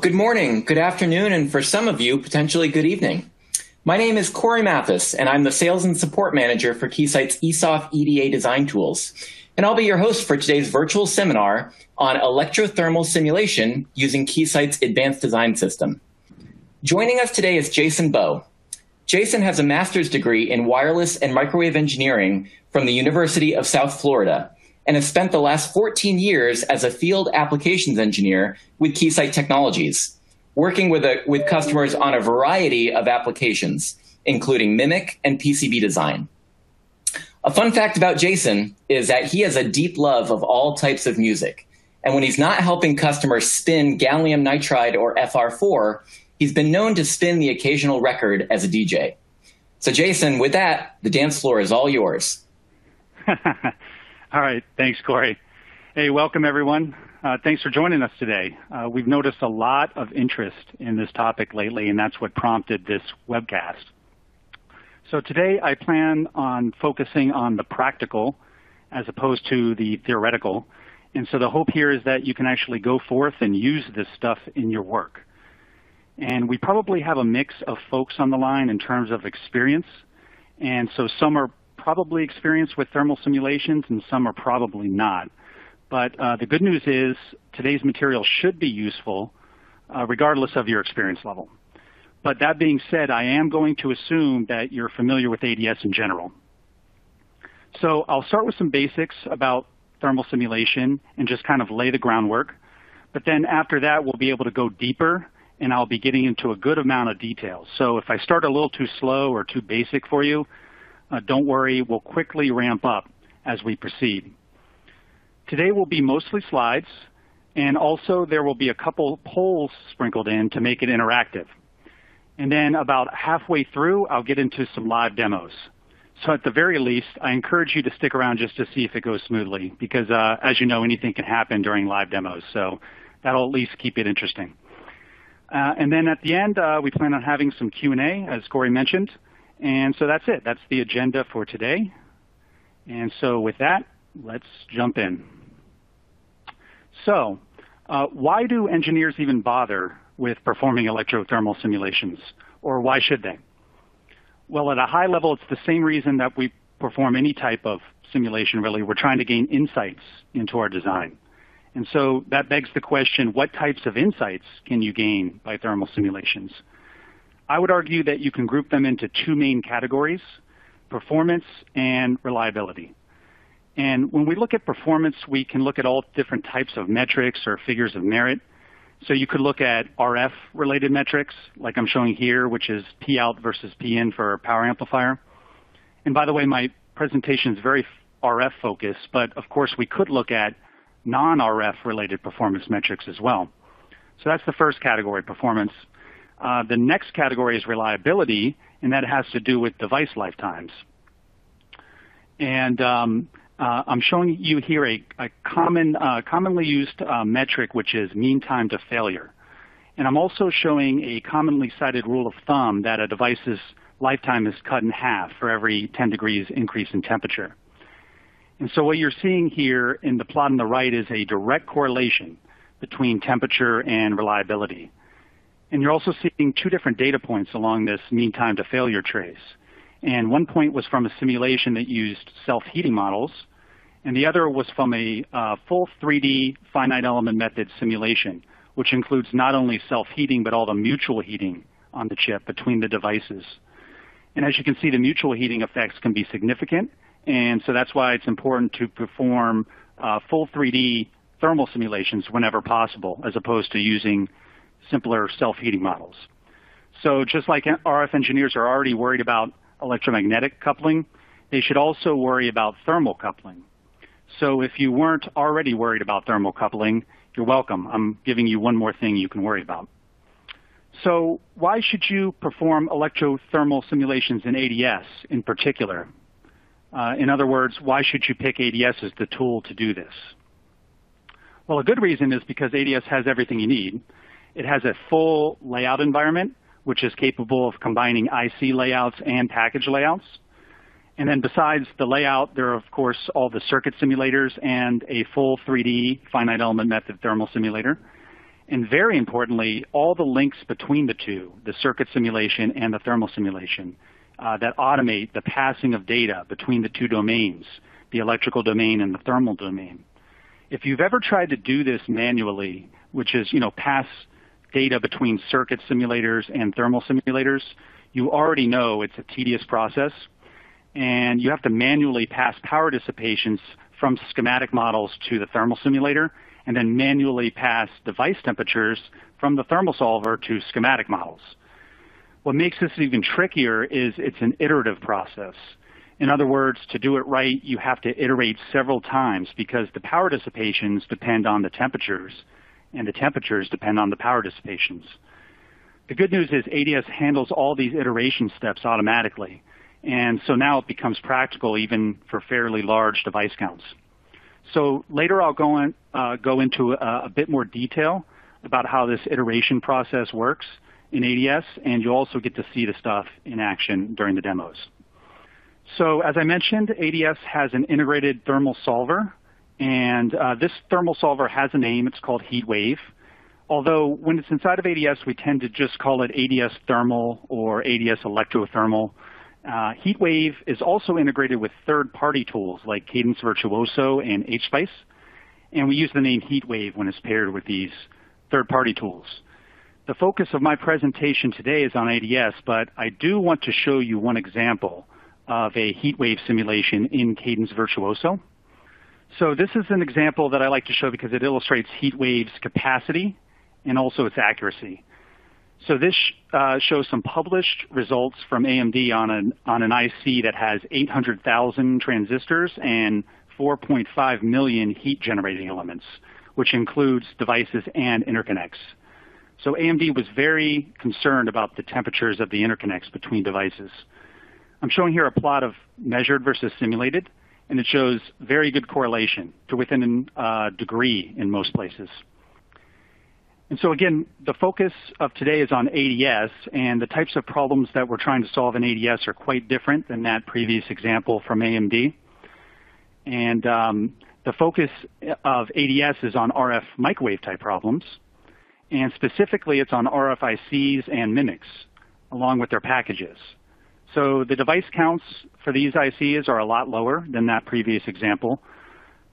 good morning, good afternoon, and for some of you, potentially good evening. My name is Corey Mathis, and I'm the Sales and Support Manager for Keysight's EEsof EDA Design Tools. And I'll be your host for today's virtual seminar on electrothermal simulation using Keysight's Advanced Design System. Joining us today is Jason Bowe. Jason has a master's degree in wireless and microwave engineering from the University of South Florida and has spent the last 14 years as a field applications engineer with Keysight Technologies, working with, a, with customers on a variety of applications, including MMIC and PCB design. A fun fact about Jason is that he has a deep love of all types of music. And when he's not helping customers spin gallium nitride or FR4, he's been known to spin the occasional record as a DJ. So, Jason, with that, the dance floor is all yours. All right. Thanks, Corey. Hey, welcome everyone. Uh, thanks for joining us today. Uh, we've noticed a lot of interest in this topic lately, and that's what prompted this webcast. So today I plan on focusing on the practical as opposed to the theoretical. And so the hope here is that you can actually go forth and use this stuff in your work. And we probably have a mix of folks on the line in terms of experience. And so some are probably experienced with thermal simulations and some are probably not. But uh, the good news is today's material should be useful uh, regardless of your experience level. But that being said, I am going to assume that you're familiar with ADS in general. So I'll start with some basics about thermal simulation and just kind of lay the groundwork. But then after that, we'll be able to go deeper and I'll be getting into a good amount of detail. So if I start a little too slow or too basic for you, don't worry, we'll quickly ramp up as we proceed. Today will be mostly slides, and also there will be a couple polls sprinkled in to make it interactive. And then about halfway through, I'll get into some live demos. So at the very least, I encourage you to stick around just to see if it goes smoothly, because uh, as you know, anything can happen during live demos. So that'll at least keep it interesting. Uh, and then at the end, uh, we plan on having some Q&A, as Corey mentioned. And so that's it. That's the agenda for today. And so with that, let's jump in. So uh, why do engineers even bother with performing electrothermal simulations? Or why should they? Well, at a high level, it's the same reason that we perform any type of simulation, really. We're trying to gain insights into our design. And so that begs the question, what types of insights can you gain by thermal simulations? I would argue that you can group them into two main categories, performance and reliability. And when we look at performance, we can look at all different types of metrics or figures of merit. So you could look at RF related metrics, like I'm showing here, which is P out versus P in for a power amplifier. And by the way, my presentation is very RF focused, but of course we could look at non-RF related performance metrics as well. So that's the first category, performance. Uh, the next category is reliability, and that has to do with device lifetimes. And um, uh, I'm showing you here a, uh, commonly used metric, which is mean time to failure. And I'm also showing a commonly cited rule of thumb that a device's lifetime is cut in half for every 10 degrees increase in temperature. And so what you're seeing here in the plot on the right is a direct correlation between temperature and reliability. And you're also seeing two different data points along this mean time to failure trace. And one point was from a simulation that used self-heating models, and the other was from a uh, full 3D finite element method simulation, which includes not only self-heating but all the mutual heating on the chip between the devices. And as you can see, the mutual heating effects can be significant, and so that's why it's important to perform uh, full 3D thermal simulations whenever possible, as opposed to using simpler self-heating models. So just like RF engineers are already worried about electromagnetic coupling, they should also worry about thermal coupling. So if you weren't already worried about thermal coupling, you're welcome. I'm giving you one more thing you can worry about. So why should you perform electrothermal simulations in ADS in particular? Uh, in other words, why should you pick ADS as the tool to do this? Well, a good reason is because ADS has everything you need. It has a full layout environment, which is capable of combining IC layouts and package layouts. And then besides the layout, there are, of course, all the circuit simulators and a full 3D finite element method thermal simulator. and very importantly, all the links between the two, the circuit simulation and the thermal simulation, uh, that automate the passing of data between the two domains, the electrical domain and the thermal domain. If you've ever tried to do this manually, which is, you know, pass data between circuit simulators and thermal simulators, you already know it's a tedious process, and you have to manually pass power dissipations from schematic models to the thermal simulator, and then manually pass device temperatures from the thermal solver to schematic models. What makes this even trickier is it's an iterative process. In other words, to do it right, you have to iterate several times because the power dissipations depend on the temperatures, and the temperatures depend on the power dissipations. The good news is ADS handles all these iteration steps automatically, and so now it becomes practical even for fairly large device counts. So later I'll go, in, uh, go into a, a, bit more detail about how this iteration process works in ADS, and you'll also get to see the stuff in action during the demos. So as I mentioned, ADS has an integrated thermal solver, and uh, this thermal solver has a name. It's called HeatWave. Although when it's inside of ADS, we tend to just call it ADS Thermal or ADS Electrothermal. Uh, HeatWave is also integrated with third-party tools like Cadence Virtuoso and HSpice, and we use the name HeatWave when it's paired with these third-party tools. The focus of my presentation today is on ADS, but I do want to show you one example of a HeatWave simulation in Cadence Virtuoso. So this is an example that I like to show because it illustrates HeatWave's capacity and also its accuracy. So this uh, shows some published results from AMD on an, on an IC that has 800,000 transistors and 4.5 million heat generating elements, which includes devices and interconnects. So AMD was very concerned about the temperatures of the interconnects between devices. I'm showing here a plot of measured versus simulated, and it shows very good correlation to within a uh, degree in most places. And so again, the focus of today is on ADS, and the types of problems that we're trying to solve in ADS are quite different than that previous example from AMD. And um, the focus of ADS is on RF microwave type problems, and specifically it's on RFICs and MMICs, along with their packages. So the device counts for these ICs are a lot lower than that previous example,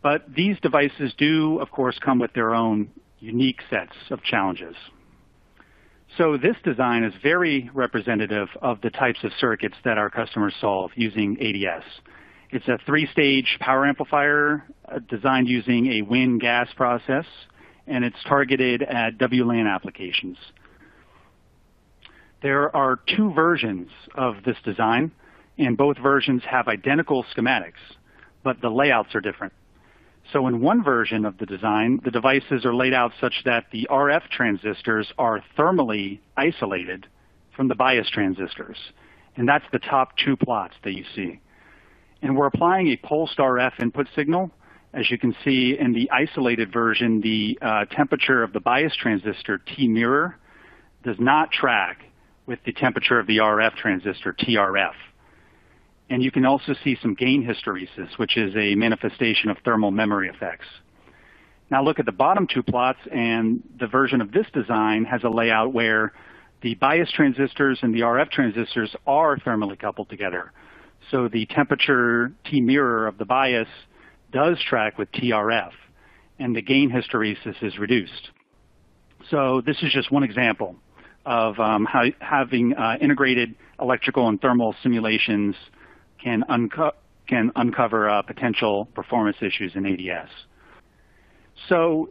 but these devices do, of course, come with their own unique sets of challenges. So this design is very representative of the types of circuits that our customers solve using ADS. It's a three-stage power amplifier uh, designed using a WIN-GaAs process, and it's targeted at WLAN applications. There are two versions of this design, and both versions have identical schematics, but the layouts are different. So in one version of the design, the devices are laid out such that the RF transistors are thermally isolated from the bias transistors. And that's the top two plots that you see. And we're applying a pulsed RF input signal. As you can see in the isolated version, the uh, temperature of the bias transistor, T mirror, does not track with the temperature of the RF transistor, TRF. And you can also see some gain hysteresis, which is a manifestation of thermal memory effects. Now look at the bottom two plots, and the version of this design has a layout where the bias transistors and the RF transistors are thermally coupled together. So the temperature T mirror of the bias does track with TRF, and the gain hysteresis is reduced. So this is just one example of um, how, having uh, integrated electrical and thermal simulations can, unco can uncover uh, potential performance issues in ADS. So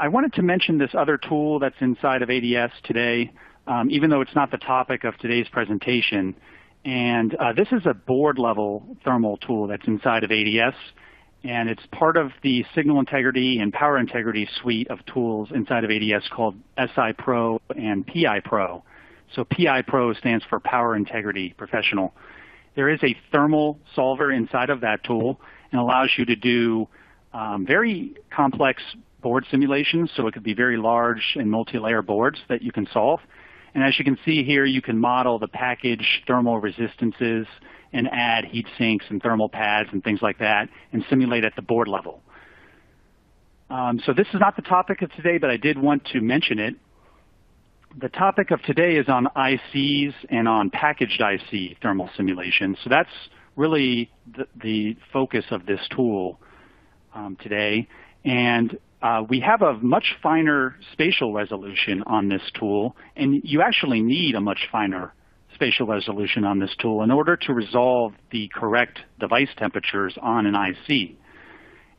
I wanted to mention this other tool that's inside of ADS today, um, even though it's not the topic of today's presentation. And uh, this is a board level thermal tool that's inside of ADS. And it's part of the signal integrity and power integrity suite of tools inside of ADS called SI Pro and PI Pro. So PI Pro stands for Power Integrity Professional. There is a thermal solver inside of that tool and allows you to do um, very complex board simulations. So it could be very large and multi-layer boards that you can solve. And as you can see here, you can model the package thermal resistances and add heat sinks and thermal pads and things like that and simulate at the board level. Um, so this is not the topic of today, but I did want to mention it. The topic of today is on ICs and on packaged IC thermal simulation. So that's really the, the focus of this tool um, today. And uh, we have a much finer spatial resolution on this tool, and you actually need a much finer spatial resolution on this tool in order to resolve the correct device temperatures on an IC.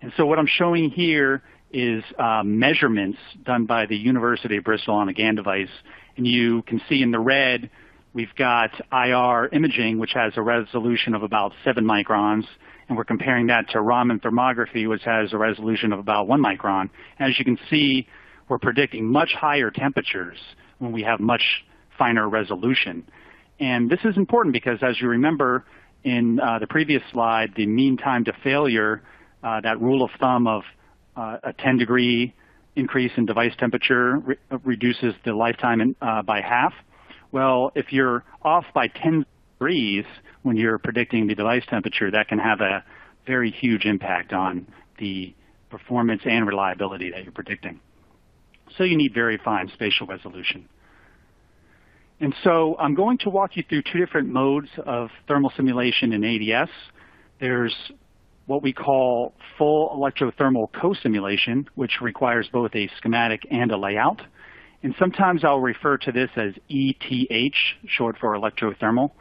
And so what I'm showing here is uh, measurements done by the University of Bristol on a GaN device. And you can see in the red, we've got IR imaging, which has a resolution of about 7 microns, and we're comparing that to Raman thermography, which has a resolution of about 1 micron. As you can see, we're predicting much higher temperatures when we have much finer resolution. And this is important because as you remember in uh, the previous slide, the mean time to failure, uh, that rule of thumb of uh, a 10 degree increase in device temperature re reduces the lifetime in, uh, by half. Well, if you're off by 10 degrees when you're predicting the device temperature, that can have a very huge impact on the performance and reliability that you're predicting. So you need very fine spatial resolution. And so I'm going to walk you through two different modes of thermal simulation in ADS. There's what we call full electrothermal co-simulation, which requires both a schematic and a layout. And sometimes I'll refer to this as ETH, short for electrothermal.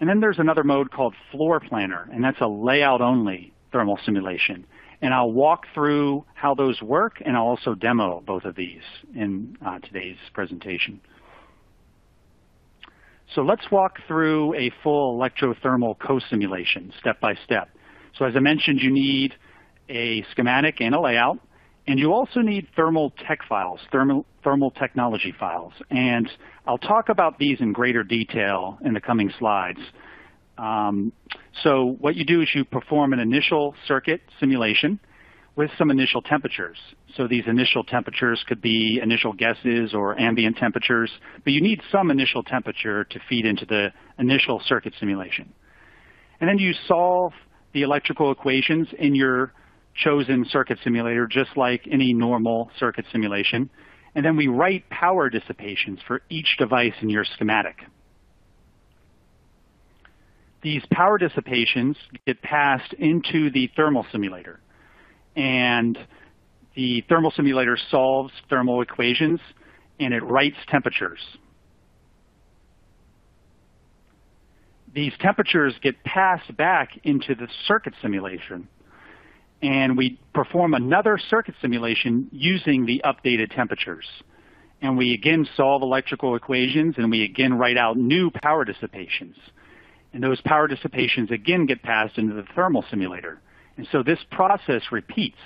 And then there's another mode called floor planner, and that's a layout-only thermal simulation. And I'll walk through how those work, and I'll also demo both of these in uh, today's presentation. So let's walk through a full electrothermal co-simulation step by step. So as I mentioned, you need a schematic and a layout, and you also need thermal tech files, thermal, thermal technology files. And I'll talk about these in greater detail in the coming slides. Um, so what you do is you perform an initial circuit simulation with some initial temperatures. So these initial temperatures could be initial guesses or ambient temperatures, but you need some initial temperature to feed into the initial circuit simulation. And then you solve the electrical equations in your chosen circuit simulator, just like any normal circuit simulation. And then we write power dissipations for each device in your schematic. These power dissipations get passed into the thermal simulator and the thermal simulator solves thermal equations and it writes temperatures. These temperatures get passed back into the circuit simulation and we perform another circuit simulation using the updated temperatures. And we again solve electrical equations and we again write out new power dissipations. And those power dissipations again get passed into the thermal simulator. And so this process repeats.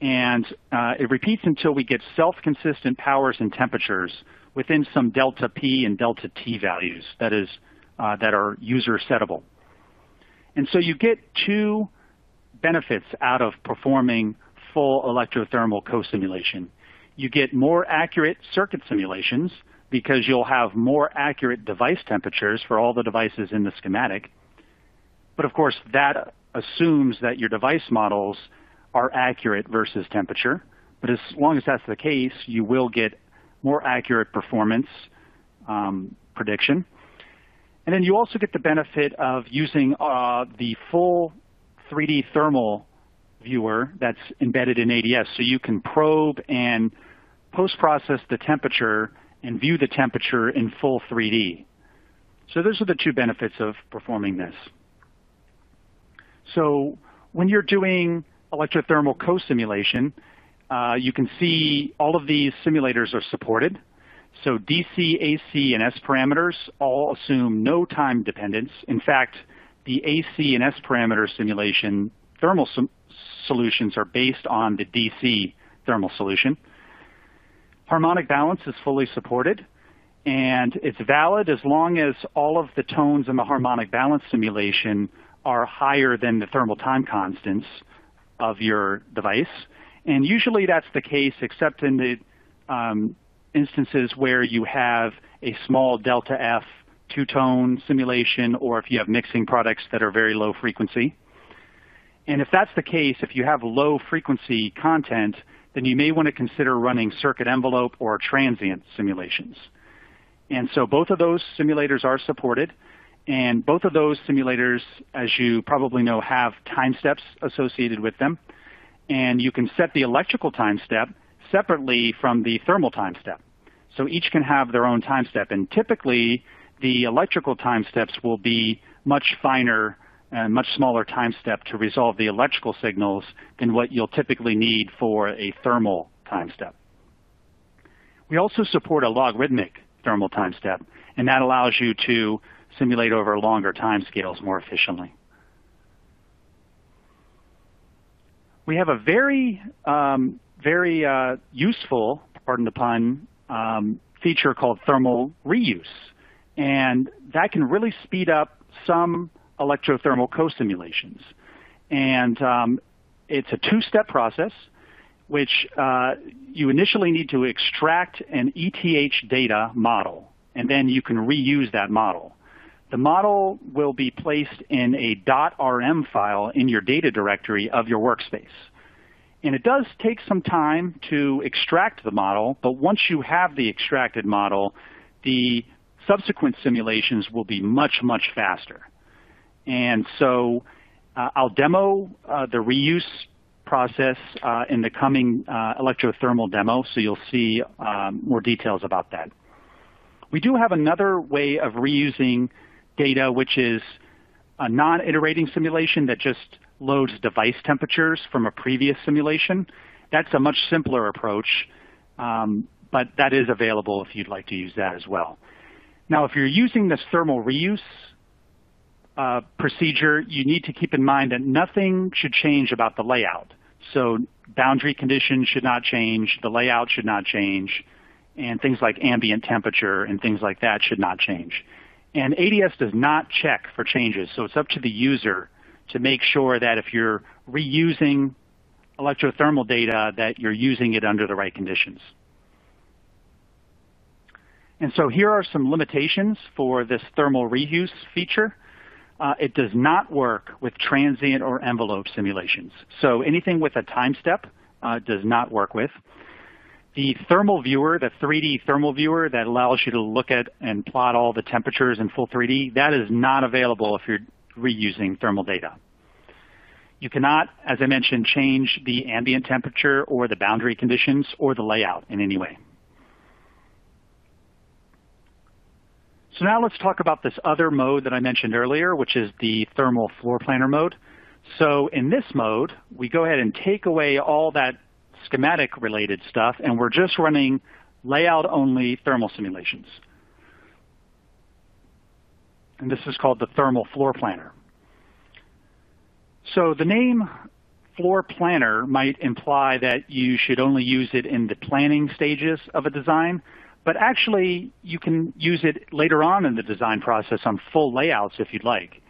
And uh, it repeats until we get self-consistent powers and temperatures within some delta P and delta T values that is uh, that are user settable. And so you get two benefits out of performing full electrothermal co-simulation. You get more accurate circuit simulations because you'll have more accurate device temperatures for all the devices in the schematic. But of course, that assumes that your device models are accurate versus temperature. But as long as that's the case, you will get more accurate performance um, prediction. And then you also get the benefit of using uh, the full 3D thermal viewer that's embedded in ADS. So you can probe and post-process the temperature and view the temperature in full 3D. So those are the two benefits of performing this. So when you're doing electrothermal co-simulation, uh, you can see all of these simulators are supported. So DC, AC, and S parameters all assume no time dependence. In fact, the AC and S parameter simulation thermal solutions are based on the DC thermal solution. Harmonic balance is fully supported, and it's valid as long as all of the tones in the harmonic balance simulation are higher than the thermal time constants of your device. And usually that's the case except in the um, instances where you have a small delta F two-tone simulation or if you have mixing products that are very low frequency. And if that's the case, if you have low frequency content, then you may want to consider running circuit envelope or transient simulations. And so both of those simulators are supported. And both of those simulators, as you probably know, have time steps associated with them. And you can set the electrical time step separately from the thermal time step. So each can have their own time step. And typically, the electrical time steps will be much finer and much smaller time step to resolve the electrical signals than what you'll typically need for a thermal time step. We also support a logarithmic thermal time step, and that allows you to simulate over longer time scales more efficiently. We have a very, um, very uh, useful, pardon the pun, um, feature called thermal reuse. And that can really speed up some electrothermal co-simulations. And um, it's a two-step process, which uh, you initially need to extract an ETH data model, and then you can reuse that model. The model will be placed in a .rm file in your data directory of your workspace. And it does take some time to extract the model, but once you have the extracted model, the subsequent simulations will be much, much faster. And so uh, I'll demo uh, the reuse process uh, in the coming uh, electrothermal demo, so you'll see um, more details about that. We do have another way of reusing data, which is a non-iterating simulation that just loads device temperatures from a previous simulation. That's a much simpler approach, um, but that is available if you'd like to use that as well. Now, if you're using this thermal reuse uh, procedure, you need to keep in mind that nothing should change about the layout. So boundary conditions should not change, the layout should not change, and things like ambient temperature and things like that should not change. And ADS does not check for changes, so it's up to the user to make sure that if you're reusing electrothermal data that you're using it under the right conditions. And so here are some limitations for this thermal reuse feature. Uh, it does not work with transient or envelope simulations. So anything with a time step uh, does not work with. The thermal viewer, the 3D thermal viewer that allows you to look at and plot all the temperatures in full 3D, that is not available if you're reusing thermal data. You cannot, as I mentioned, change the ambient temperature or the boundary conditions or the layout in any way. So now let's talk about this other mode that I mentioned earlier, which is the thermal floor planner mode. So in this mode, we go ahead and take away all that schematic related stuff, and we're just running layout only thermal simulations. And this is called the thermal floor planner. So the name floor planner might imply that you should only use it in the planning stages of a design, but actually, you can use it later on in the design process on full layouts if you'd like.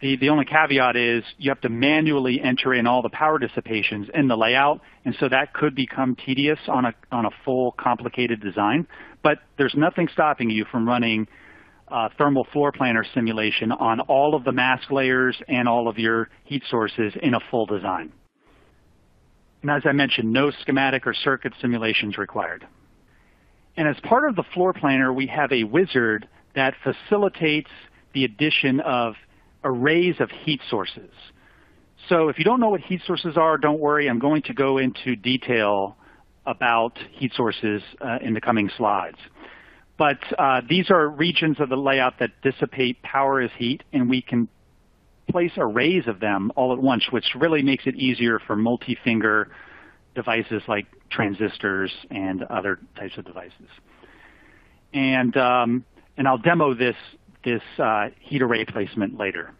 The, the only caveat is you have to manually enter in all the power dissipations in the layout, and so that could become tedious on a, on a full complicated design. But there's nothing stopping you from running thermal floor planner simulation on all of the mask layers and all of your heat sources in a full design. And as I mentioned, no schematic or circuit simulations required. And as part of the floor planner, we have a wizard that facilitates the addition of arrays of heat sources. So if you don't know what heat sources are, don't worry. I'm going to go into detail about heat sources uh, in the coming slides. But uh, these are regions of the layout that dissipate power as heat, and we can place arrays of them all at once, which really makes it easier for multi-finger devices like transistors and other types of devices. And, um, and I'll demo this, this uh, heat array placement later.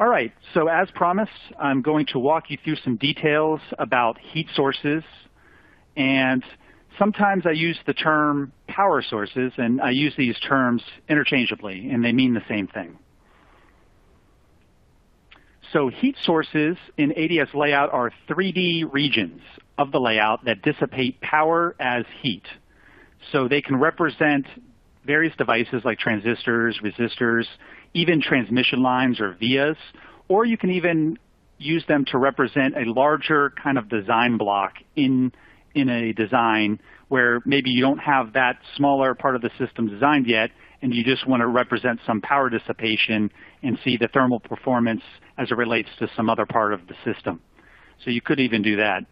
All right, so as promised, I'm going to walk you through some details about heat sources. And sometimes I use the term power sources, and I use these terms interchangeably, and they mean the same thing. So heat sources in ADS layout are 3D regions of the layout that dissipate power as heat. So they can represent various devices like transistors, resistors, even transmission lines or vias, or you can even use them to represent a larger kind of design block in, in a design where maybe you don't have that smaller part of the system designed yet, and you just want to represent some power dissipation and see the thermal performance as it relates to some other part of the system. So you could even do that.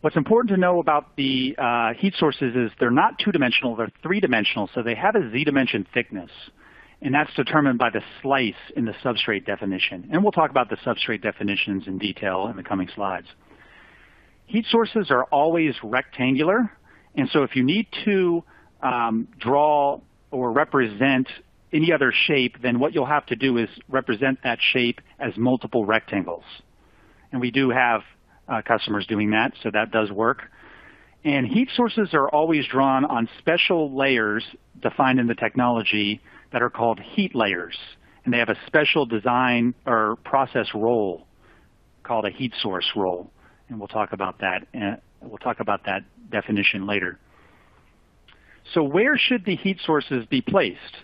What's important to know about the uh, heat sources is they're not two-dimensional, they're three-dimensional, so they have a z-dimension thickness. And that's determined by the slice in the substrate definition. And we'll talk about the substrate definitions in detail in the coming slides. Heat sources are always rectangular, and so if you need to um, draw or represent any other shape, then what you'll have to do is represent that shape as multiple rectangles. And we do have uh, customers doing that, so that does work. And heat sources are always drawn on special layers defined in the technology that are called heat layers. And they have a special design or process role called a heat source role. And we'll talk about that. Uh, we'll talk about that definition later. So where should the heat sources be placed?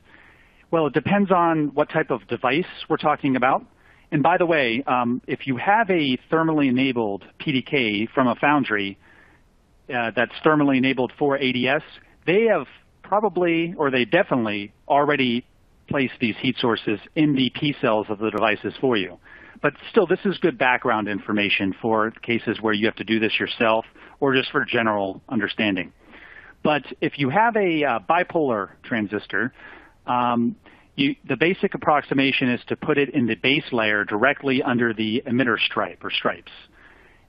Well, it depends on what type of device we're talking about. And by the way, um, if you have a thermally enabled PDK from a foundry uh, that's thermally enabled for ADS, they have probably, or they definitely already placed these heat sources in the P cells of the devices for you. But still, this is good background information for cases where you have to do this yourself or just for general understanding. But if you have a uh, bipolar transistor, um, you, the basic approximation is to put it in the base layer directly under the emitter stripe or stripes.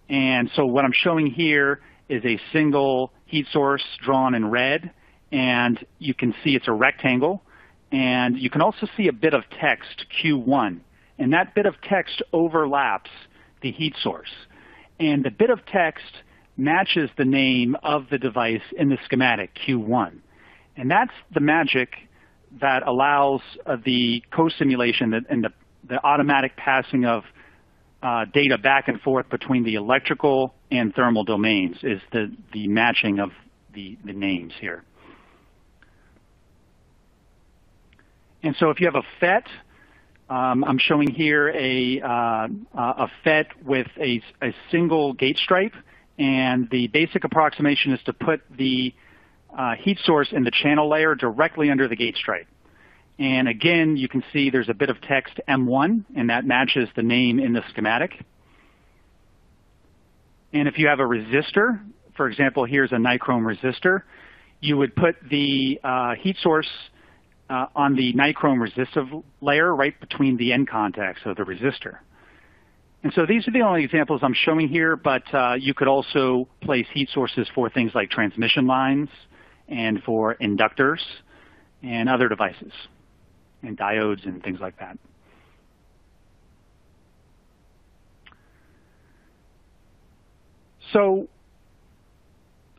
And so what I'm showing here is a single heat source drawn in red, and you can see it's a rectangle. And you can also see a bit of text, Q1, and that bit of text overlaps the heat source. And the bit of text matches the name of the device in the schematic, Q1. And that's the magic that allows uh, the co-simulation and the, the, automatic passing of uh, data back and forth between the electrical and thermal domains is the, the matching of the, the names here. And so if you have a FET, um, I'm showing here a, uh, a FET with a, a single gate stripe, and the basic approximation is to put the uh, heat source in the channel layer directly under the gate stripe. And again, you can see there's a bit of text M1, and that matches the name in the schematic. And if you have a resistor, for example, here's a nichrome resistor, you would put the uh, heat source uh, on the nichrome resistive layer right between the end contacts of the resistor. And so these are the only examples I'm showing here, but uh, you could also place heat sources for things like transmission lines, and for inductors and other devices and diodes and things like that. So,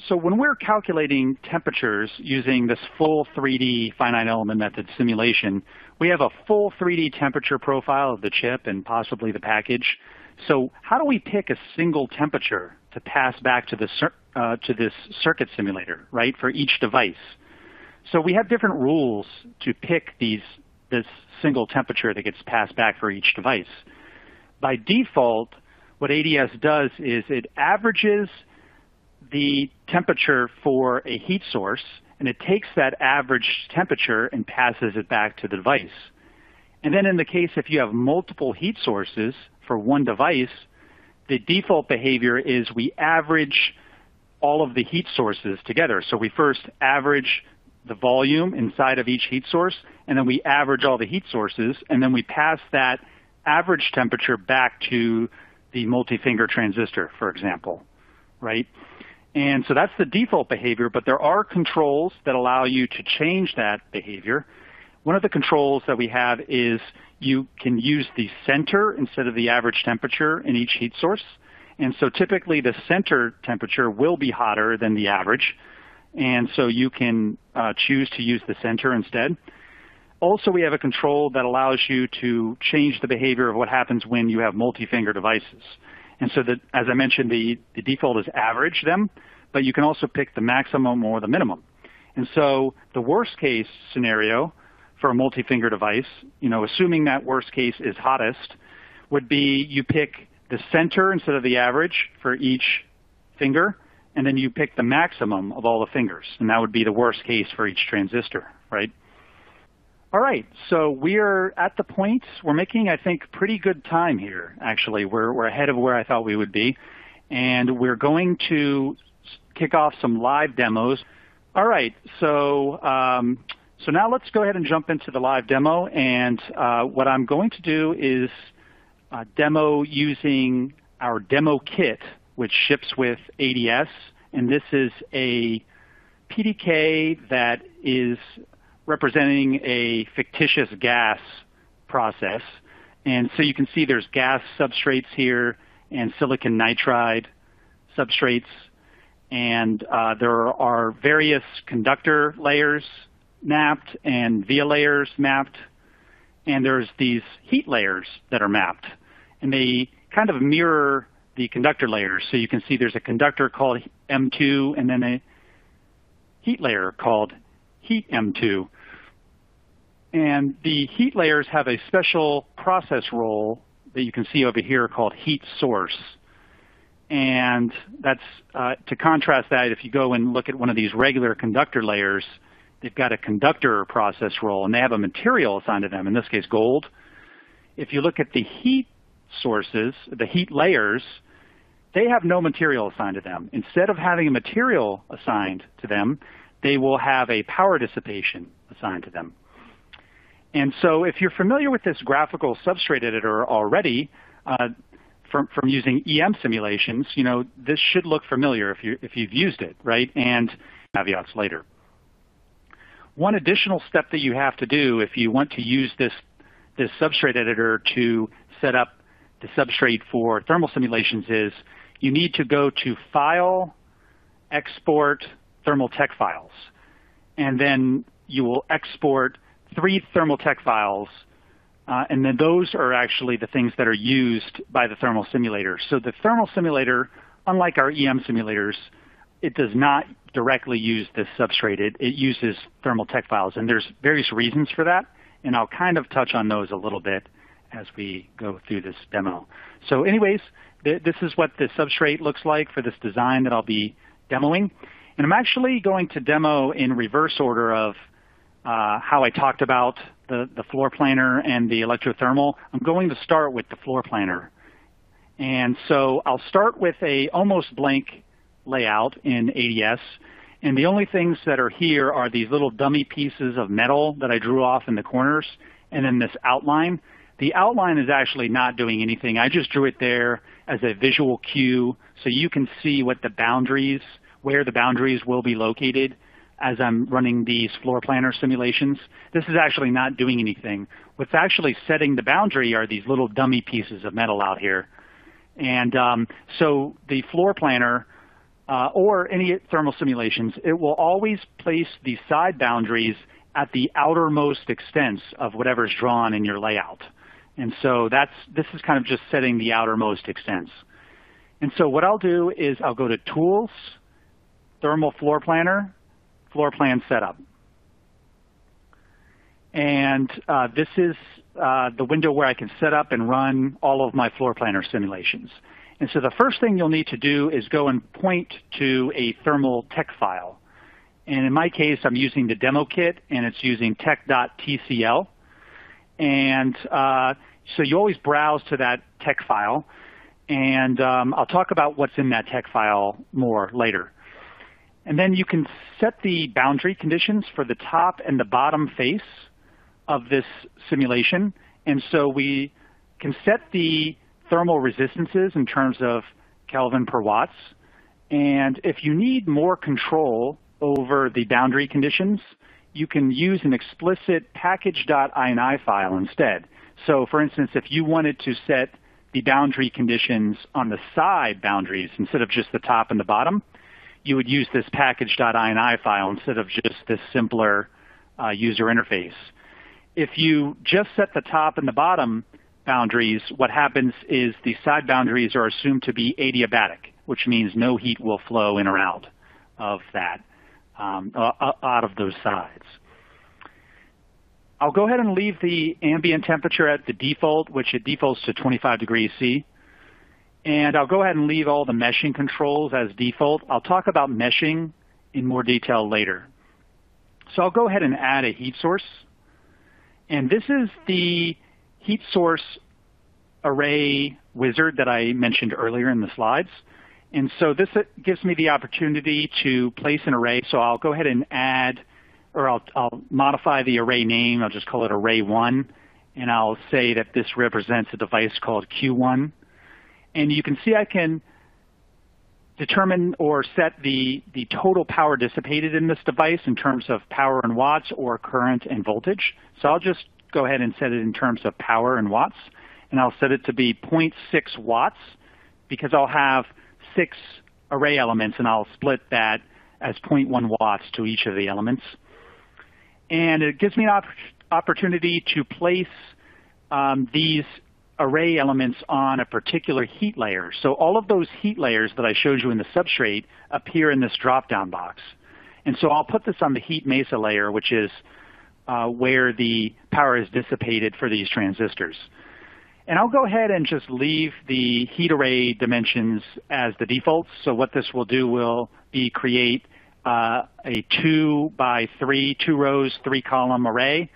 so when we're calculating temperatures using this full 3D finite element method simulation, we have a full 3D temperature profile of the chip and possibly the package. So how do we pick a single temperature to pass back to the uh, to this circuit simulator, right, for each device. So we have different rules to pick these this single temperature that gets passed back for each device. By default, what ADS does is it averages the temperature for a heat source, and it takes that average temperature and passes it back to the device. And then in the case if you have multiple heat sources for one device, the default behavior is we average all of the heat sources together. So we first average the volume inside of each heat source, and then we average all the heat sources, and then we pass that average temperature back to the multi-finger transistor, for example, right? And so that's the default behavior, but there are controls that allow you to change that behavior. One of the controls that we have is you can use the center instead of the average temperature in each heat source. And so typically the center temperature will be hotter than the average. And so you can uh, choose to use the center instead. Also, we have a control that allows you to change the behavior of what happens when you have multi-finger devices. And so that, as I mentioned, the, the default is average them, but you can also pick the maximum or the minimum. And so the worst case scenario for a multi-finger device, you know, assuming that worst case is hottest, would be you pick the center instead of the average for each finger, and then you pick the maximum of all the fingers, and that would be the worst case for each transistor, right? All right, so we're at the point, we're making, I think, pretty good time here, actually. We're, we're ahead of where I thought we would be. And we're going to kick off some live demos. All right, so, um, so now let's go ahead and jump into the live demo. And uh, what I'm going to do is uh, demo using our demo kit, which ships with ADS. And this is a PDK that is representing a fictitious GaAs process. And so you can see there's GaAs substrates here and silicon nitride substrates. And uh, there are various conductor layers mapped and via layers mapped. And there's these heat layers that are mapped. And they kind of mirror the conductor layers. So you can see there's a conductor called M2 and then a heat layer called heat M2. And the heat layers have a special process role that you can see over here called heat source. And that's uh, to contrast that, if you go and look at one of these regular conductor layers, they've got a conductor process role, and they have a material assigned to them, in this case gold. If you look at the heat sources, the heat layers, they have no material assigned to them. Instead of having a material assigned to them, they will have a power dissipation assigned to them. And so if you're familiar with this graphical substrate editor already, uh, from, from using EM simulations, you know, this should look familiar if, you, if you've used it, right? And caveats later. One additional step that you have to do if you want to use this, this substrate editor to set up the substrate for thermal simulations is you need to go to File, Export, Thermaltech files. And then you will export three Thermaltech files, uh, and then those are actually the things that are used by the thermal simulator. So the thermal simulator, unlike our EM simulators, it does not directly use this substrate. It, it uses Thermaltech files, and there's various reasons for that, and I'll kind of touch on those a little bit as we go through this demo. So anyways, th this is what the substrate looks like for this design that I'll be demoing. And I'm actually going to demo in reverse order of uh, how I talked about the, the floor planner and the electrothermal, I'm going to start with the floor planner. And so I'll start with a almost blank layout in ADS. And the only things that are here are these little dummy pieces of metal that I drew off in the corners, and then this outline. The outline is actually not doing anything. I just drew it there as a visual cue so you can see what the boundaries, where the boundaries will be located as I'm running these floor planner simulations. This is actually not doing anything. What's actually setting the boundary are these little dummy pieces of metal out here. And um, so the floor planner uh, or any thermal simulations, it will always place the side boundaries at the outermost extents of whatever's drawn in your layout. And so that's this is kind of just setting the outermost extents. And so what I'll do is I'll go to Tools, Thermal Floor Planner, floor plan setup. And uh, this is uh, the window where I can set up and run all of my floor planner simulations. And so the first thing you'll need to do is go and point to a thermal tech file. And in my case, I'm using the demo kit, and it's using tech.tcl. And uh, so you always browse to that tech file. And um, I'll talk about what's in that tech file more later. And then you can set the boundary conditions for the top and the bottom face of this simulation. And so we can set the thermal resistances in terms of Kelvin per watts. And if you need more control over the boundary conditions, you can use an explicit package.ini file instead. So for instance, if you wanted to set the boundary conditions on the side boundaries instead of just the top and the bottom, you would use this package.ini file instead of just this simpler uh, user interface. If you just set the top and the bottom boundaries, what happens is the side boundaries are assumed to be adiabatic, which means no heat will flow in or out of that, um, uh, uh out of those sides. I'll go ahead and leave the ambient temperature at the default, which it defaults to 25 degrees C. And I'll go ahead and leave all the meshing controls as default. I'll talk about meshing in more detail later. So I'll go ahead and add a heat source. And this is the heat source array wizard that I mentioned earlier in the slides. And so this uh, gives me the opportunity to place an array. So I'll go ahead and add, or I'll, I'll modify the array name. I'll just call it array1. And I'll say that this represents a device called Q1. And you can see I can determine or set the, the total power dissipated in this device in terms of power in watts or current and voltage. So I'll just go ahead and set it in terms of power and watts. And I'll set it to be 0.6 watts because I'll have six array elements, and I'll split that as 0.1 watts to each of the elements. And it gives me an op opportunity to place um, these array elements on a particular heat layer. So all of those heat layers that I showed you in the substrate appear in this drop-down box. And so I'll put this on the heat mesa layer, which is uh, where the power is dissipated for these transistors. And I'll go ahead and just leave the heat array dimensions as the defaults. So what this will do will be create uh, a two by three, two rows, three column array.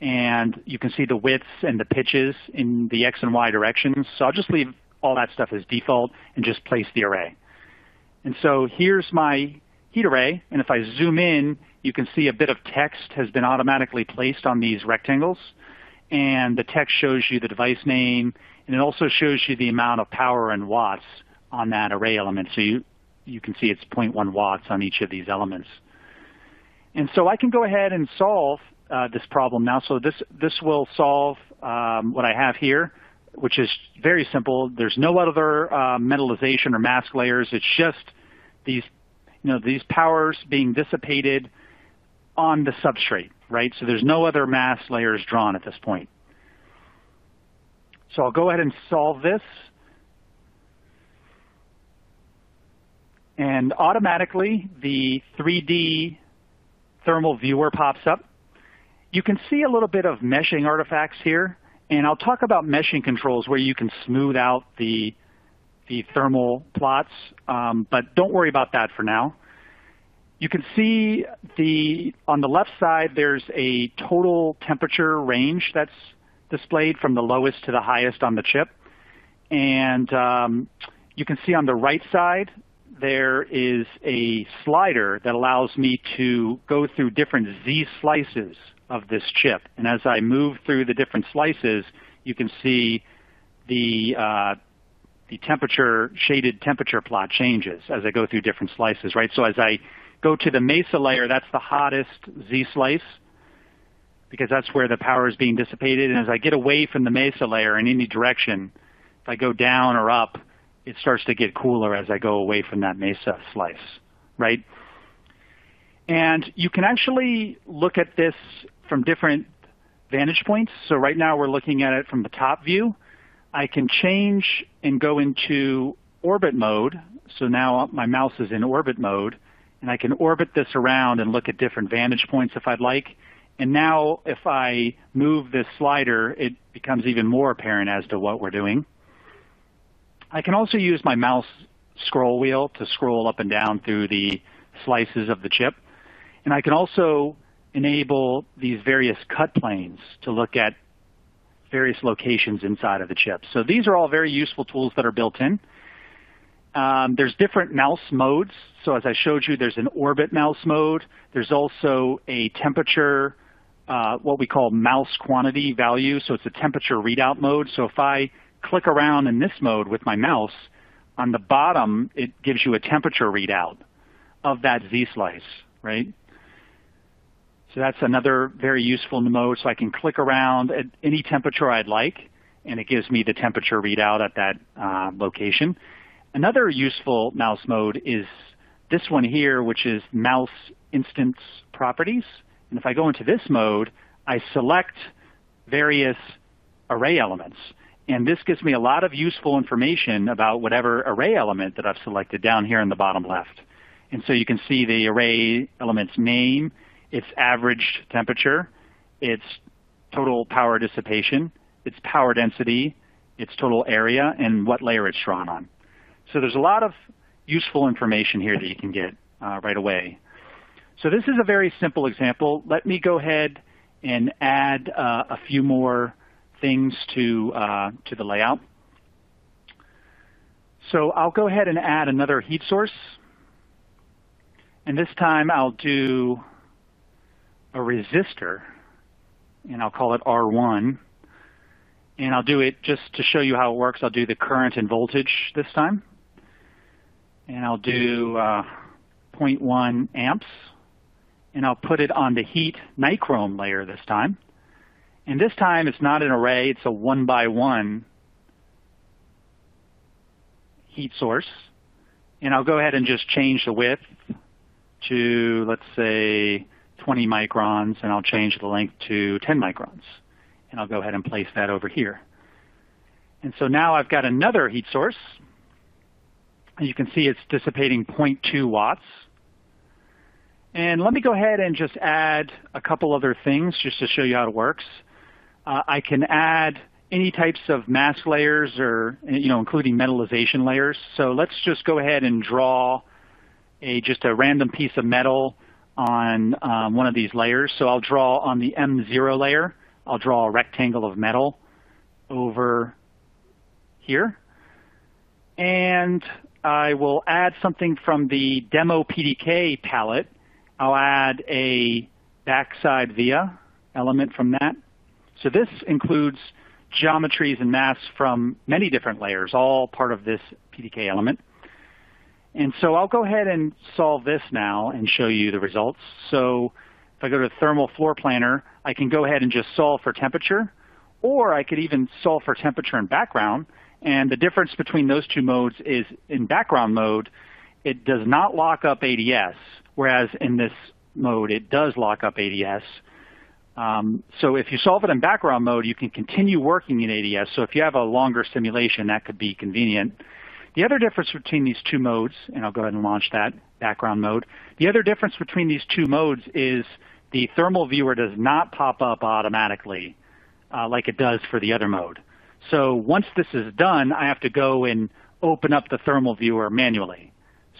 And you can see the widths and the pitches in the X and Y directions. So I'll just leave all that stuff as default and just place the array. And so here's my heat array. And if I zoom in, you can see a bit of text has been automatically placed on these rectangles and the text shows you the device name, and it also shows you the amount of power in watts on that array element. So you, you can see it's 0.1 watts on each of these elements. And so I can go ahead and solve uh, this problem now. So this, this will solve um, what I have here, which is very simple. There's no other uh, metallization or mask layers. It's just these, you know, these powers being dissipated on the substrate right? So there's no other mask layers drawn at this point. So I'll go ahead and solve this. And automatically, the 3D thermal viewer pops up. You can see a little bit of meshing artifacts here. And I'll talk about meshing controls where you can smooth out the, the thermal plots. Um, but don't worry about that for now. You can see the on the left side, there's a total temperature range that's displayed from the lowest to the highest on the chip. And um, you can see on the right side, there is a slider that allows me to go through different Z slices of this chip. And as I move through the different slices, you can see the uh, the temperature shaded temperature plot changes as I go through different slices, right? So as I go to the mesa layer, that's the hottest Z slice because that's where the power is being dissipated. And as I get away from the mesa layer in any direction, if I go down or up, it starts to get cooler as I go away from that mesa slice, right? And you can actually look at this from different vantage points. So right now we're looking at it from the top view. I can change and go into orbit mode. So now my mouse is in orbit mode and I can orbit this around and look at different vantage points if I'd like. And now if I move this slider, it becomes even more apparent as to what we're doing. I can also use my mouse scroll wheel to scroll up and down through the slices of the chip. And I can also enable these various cut planes to look at various locations inside of the chip. So these are all very useful tools that are built in. Um, there's different mouse modes. So as I showed you, there's an orbit mouse mode. There's also a temperature, uh, what we call mouse quantity value. So it's a temperature readout mode. So if I click around in this mode with my mouse, on the bottom, it gives you a temperature readout of that Z-slice, right? So that's another very useful mode. So I can click around at any temperature I'd like, and it gives me the temperature readout at that uh, location. Another useful mouse mode is this one here, which is mouse instance properties. And if I go into this mode, I select various array elements. And this gives me a lot of useful information about whatever array element that I've selected down here in the bottom left. And so you can see the array element's name, its average temperature, its total power dissipation, its power density, its total area, and what layer it's drawn on. So there's a lot of useful information here that you can get uh, right away. So this is a very simple example. Let me go ahead and add uh, a few more things to, uh, to the layout. So I'll go ahead and add another heat source. And this time I'll do a resistor, and I'll call it R1. And I'll do it just to show you how it works. I'll do the current and voltage this time. And I'll do uh, 0.1 amps. And I'll put it on the heat nichrome layer this time. And this time it's not an array, it's a one by one heat source. And I'll go ahead and just change the width to, let's say, 20 microns, and I'll change the length to 10 microns. And I'll go ahead and place that over here. And so now I've got another heat source. And you can see it's dissipating 0.2 watts. And let me go ahead and just add a couple other things just to show you how it works. Uh, I can add any types of mask layers or, you know, including metallization layers. So let's just go ahead and draw a just a random piece of metal on um, one of these layers. So I'll draw on the M0 layer, I'll draw a rectangle of metal over here. And I will add something from the demo PDK palette. I'll add a backside via element from that. So this includes geometries and masks from many different layers, all part of this PDK element. And so I'll go ahead and solve this now and show you the results. So if I go to thermal floor planner, I can go ahead and just solve for temperature, or I could even solve for temperature and background. And the difference between those two modes is in background mode, it does not lock up ADS, whereas in this mode, it does lock up ADS. Um, so if you solve it in background mode, you can continue working in ADS. So if you have a longer simulation, that could be convenient. The other difference between these two modes, and I'll go ahead and launch that background mode, the other difference between these two modes is the thermal viewer does not pop up automatically uh, like it does for the other mode. So once this is done, I have to go and open up the thermal viewer manually.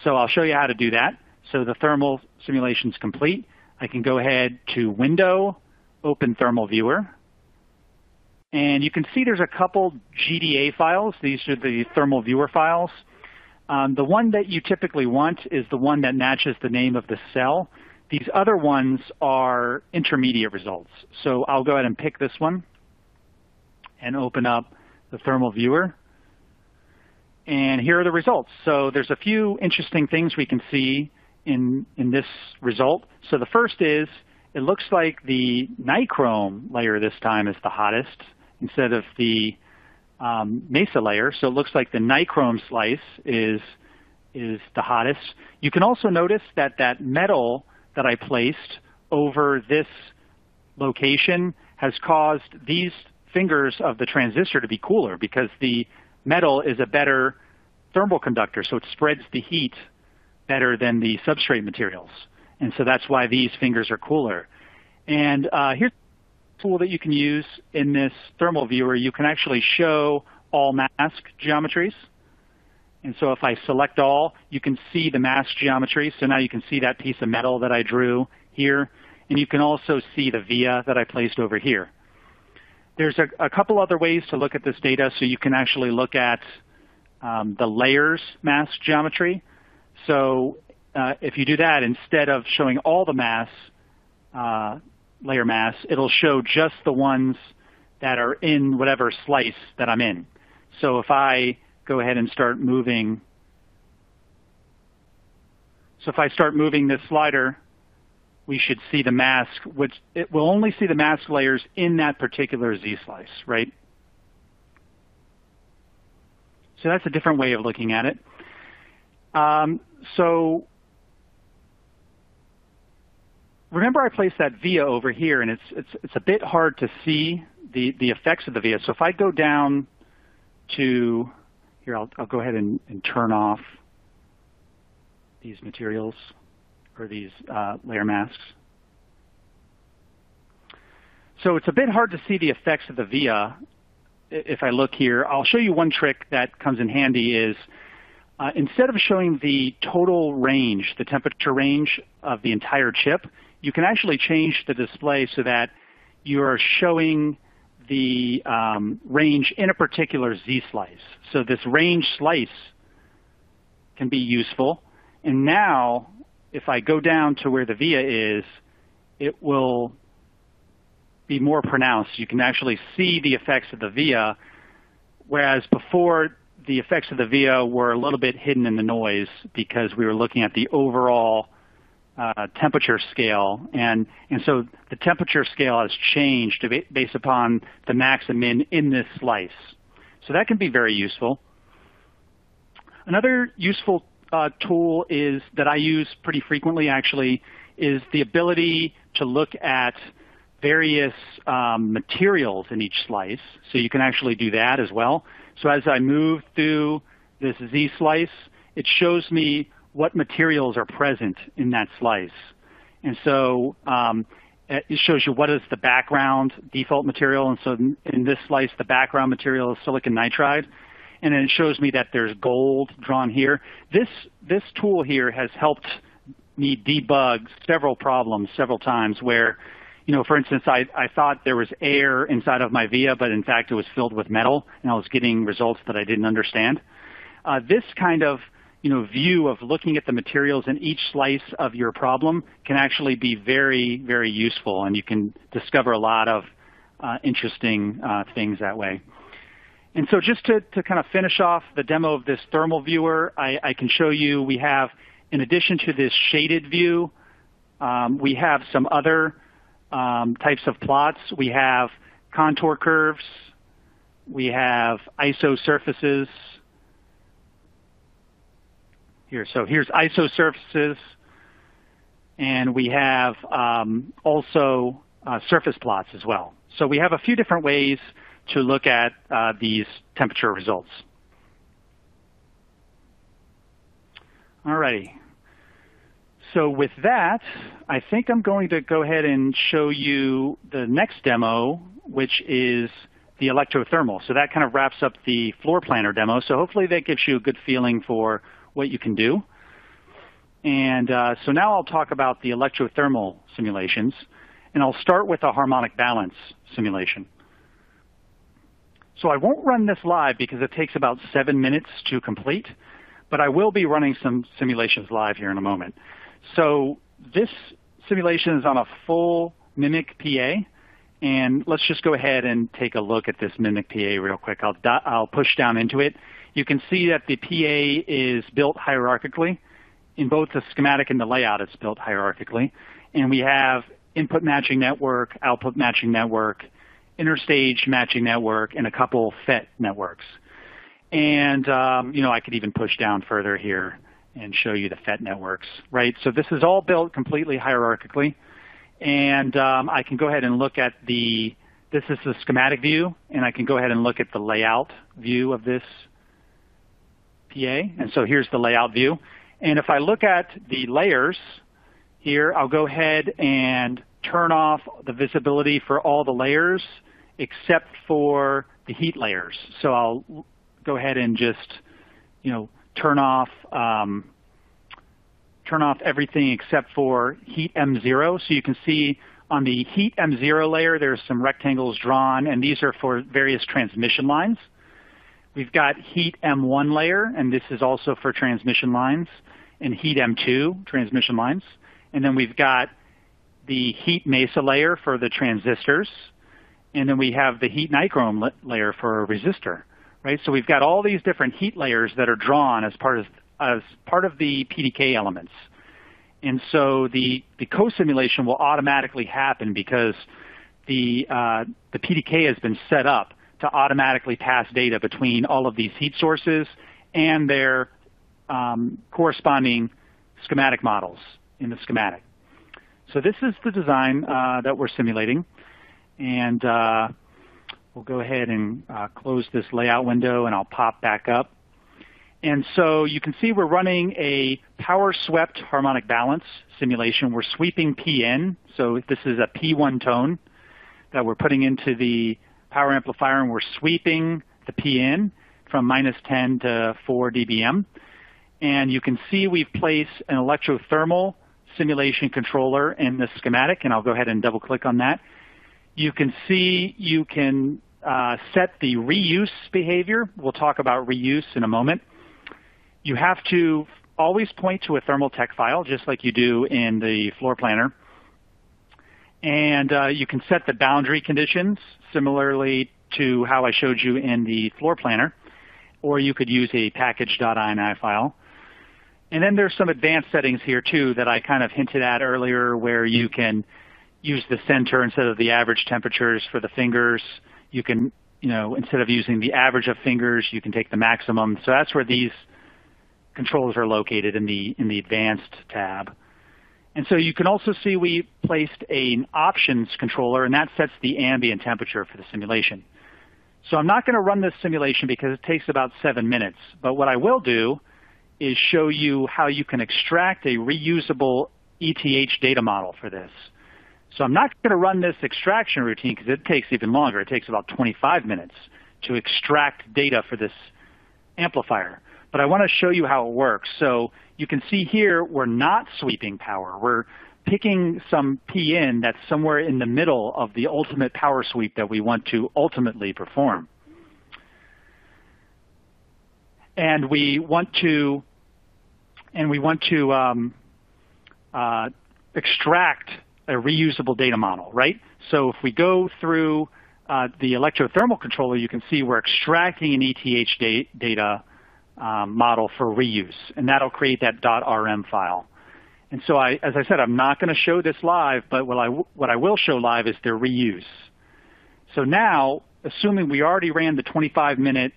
So I'll show you how to do that. So the thermal simulation is complete. I can go ahead to Window, Open Thermal Viewer. And you can see there's a couple GDA files. These are the thermal viewer files. Um, the one that you typically want is the one that matches the name of the cell. These other ones are intermediate results. So I'll go ahead and pick this one and open up the thermal viewer. And here are the results. So there's a few interesting things we can see in, in this result. So the first is it looks like the nichrome layer this time is the hottest instead of the um, mesa layer. So it looks like the nichrome slice is, is the hottest. You can also notice that that metal that I placed over this location has caused these fingers of the transistor to be cooler because the metal is a better thermal conductor, so it spreads the heat better than the substrate materials. And so that's why these fingers are cooler. And uh, here's tool that you can use in this thermal viewer, you can actually show all mask geometries. And so if I select all, you can see the mask geometry. So now you can see that piece of metal that I drew here. And you can also see the via that I placed over here. There's a, a couple other ways to look at this data. So you can actually look at um, the layers mask geometry. So uh, if you do that, instead of showing all the mass, uh, layer mask, it'll show just the ones that are in whatever slice that I'm in. So if I go ahead and start moving, so if I start moving this slider, we should see the mask, which it will only see the mask layers in that particular Z-slice, right? So that's a different way of looking at it. Um, so remember I placed that via over here, and it's, it's, it's a bit hard to see the, the effects of the via. So if I go down to, here I'll, I'll go ahead and, and turn off these materials or these uh, layer masks. So it's a bit hard to see the effects of the via if I look here. I'll show you one trick that comes in handy is uh, instead of showing the total range, the temperature range of the entire chip, you can actually change the display so that you're showing the um, range in a particular Z-slice. So this range slice can be useful. And now, if I go down to where the via is, it will be more pronounced. You can actually see the effects of the via, whereas before the effects of the via were a little bit hidden in the noise because we were looking at the overall uh, temperature scale. And, and so the temperature scale has changed based upon the max and min in this slice. So that can be very useful. Another useful uh, tool is that I use pretty frequently actually is the ability to look at various um, materials in each slice. So you can actually do that as well. So as I move through this Z slice, it shows me what materials are present in that slice. And so um, it shows you what is the background default material. And so in this slice, the background material is silicon nitride. And then it shows me that there's gold drawn here. This, this tool here has helped me debug several problems several times where you know, for instance, I, I thought there was air inside of my via, but in fact it was filled with metal, and I was getting results that I didn't understand. Uh, this kind of you know, view of looking at the materials in each slice of your problem can actually be very, very useful, and you can discover a lot of uh, interesting uh, things that way. And so just to, to kind of finish off the demo of this thermal viewer, I, I can show you we have, in addition to this shaded view, um, we have some other um, types of plots. We have contour curves. We have iso surfaces. Here, so here's iso surfaces. And we have um, also uh, surface plots as well. So we have a few different ways to look at uh, these temperature results. All righty. So with that, I think I'm going to go ahead and show you the next demo, which is the electrothermal. So that kind of wraps up the floor planner demo. So hopefully that gives you a good feeling for what you can do. And uh, so now I'll talk about the electrothermal simulations. And I'll start with a harmonic balance simulation. So I won't run this live because it takes about seven minutes to complete, but I will be running some simulations live here in a moment. So this simulation is on a full MMIC PA. And let's just go ahead and take a look at this MMIC PA real quick. I'll, I'll push down into it. You can see that the PA is built hierarchically. In both the schematic and the layout, it's built hierarchically. And we have input matching network, output matching network, interstage matching network, and a couple FET networks. And um, you know, I could even push down further here and show you the FET networks, right? So this is all built completely hierarchically. And um, I can go ahead and look at the, this is the schematic view, and I can go ahead and look at the layout view of this And so here's the layout view. And if I look at the layers here, I'll go ahead and turn off the visibility for all the layers except for the heat layers. So I'll go ahead and just, you know, turn off um, turn off everything except for heat M0. So you can see on the heat M0 layer, there's some rectangles drawn, and these are for various transmission lines. We've got heat M1 layer, and this is also for transmission lines, and heat M2 transmission lines. And then we've got the heat mesa layer for the transistors, and then we have the heat nichrome layer for a resistor right? So we've got all these different heat layers that are drawn as part of, as part of the PDK elements. And so the, the co-simulation will automatically happen because the, uh, the PDK has been set up to automatically pass data between all of these heat sources and their um, corresponding schematic models in the schematic. So this is the design uh, that we're simulating. And uh, We'll go ahead and uh, close this layout window and I'll pop back up. And so you can see we're running a power swept harmonic balance simulation. We're sweeping PN, so this is a P1 tone that we're putting into the power amplifier and we're sweeping the PN from minus 10 to 4 dBm. And you can see we've placed an electrothermal simulation controller in the schematic, and I'll go ahead and double click on that. You can see you can uh, set the reuse behavior. We'll talk about reuse in a moment. You have to always point to a thermal tech file, just like you do in the floor planner. And uh, you can set the boundary conditions similarly to how I showed you in the floor planner, or you could use a package.ini file. And then there's some advanced settings here too that I kind of hinted at earlier where you can use the center instead of the average temperatures for the fingers. You can, you know, instead of using the average of fingers, you can take the maximum. So that's where these controls are located in the, in the advanced tab. And so you can also see we placed an options controller, and that sets the ambient temperature for the simulation. So I'm not going to run this simulation because it takes about seven minutes. But what I will do is show you how you can extract a reusable ETH data model for this. So I'm not going to run this extraction routine because it takes even longer. It takes about 25 minutes to extract data for this amplifier. But I want to show you how it works. So you can see here we're not sweeping power. We're picking some P in that's somewhere in the middle of the ultimate power sweep that we want to ultimately perform. And we want to, and we want to um, uh, extract a reusable data model, right? So if we go through uh, the electrothermal controller, you can see we're extracting an ETH da data um, model for reuse, and that'll create that .rm file. And so, I, as I said, I'm not going to show this live, but what I, what I will show live is their reuse. So now, assuming we already ran the 25-minute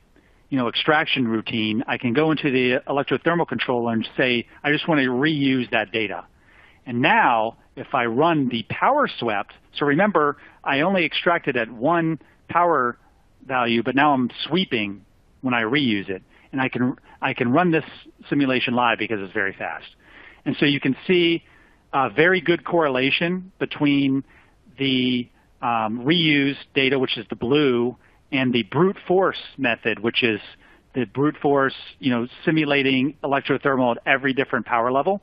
you know, extraction routine, I can go into the electrothermal controller and say, I just want to reuse that data. And now, if I run the power swept, so remember, I only extracted at one power value, but now I'm sweeping when I reuse it. And I can, I can run this simulation live because it's very fast. And so you can see a very good correlation between the um, reuse data, which is the blue, and the brute force method, which is the brute force, you know, simulating electrothermal at every different power level.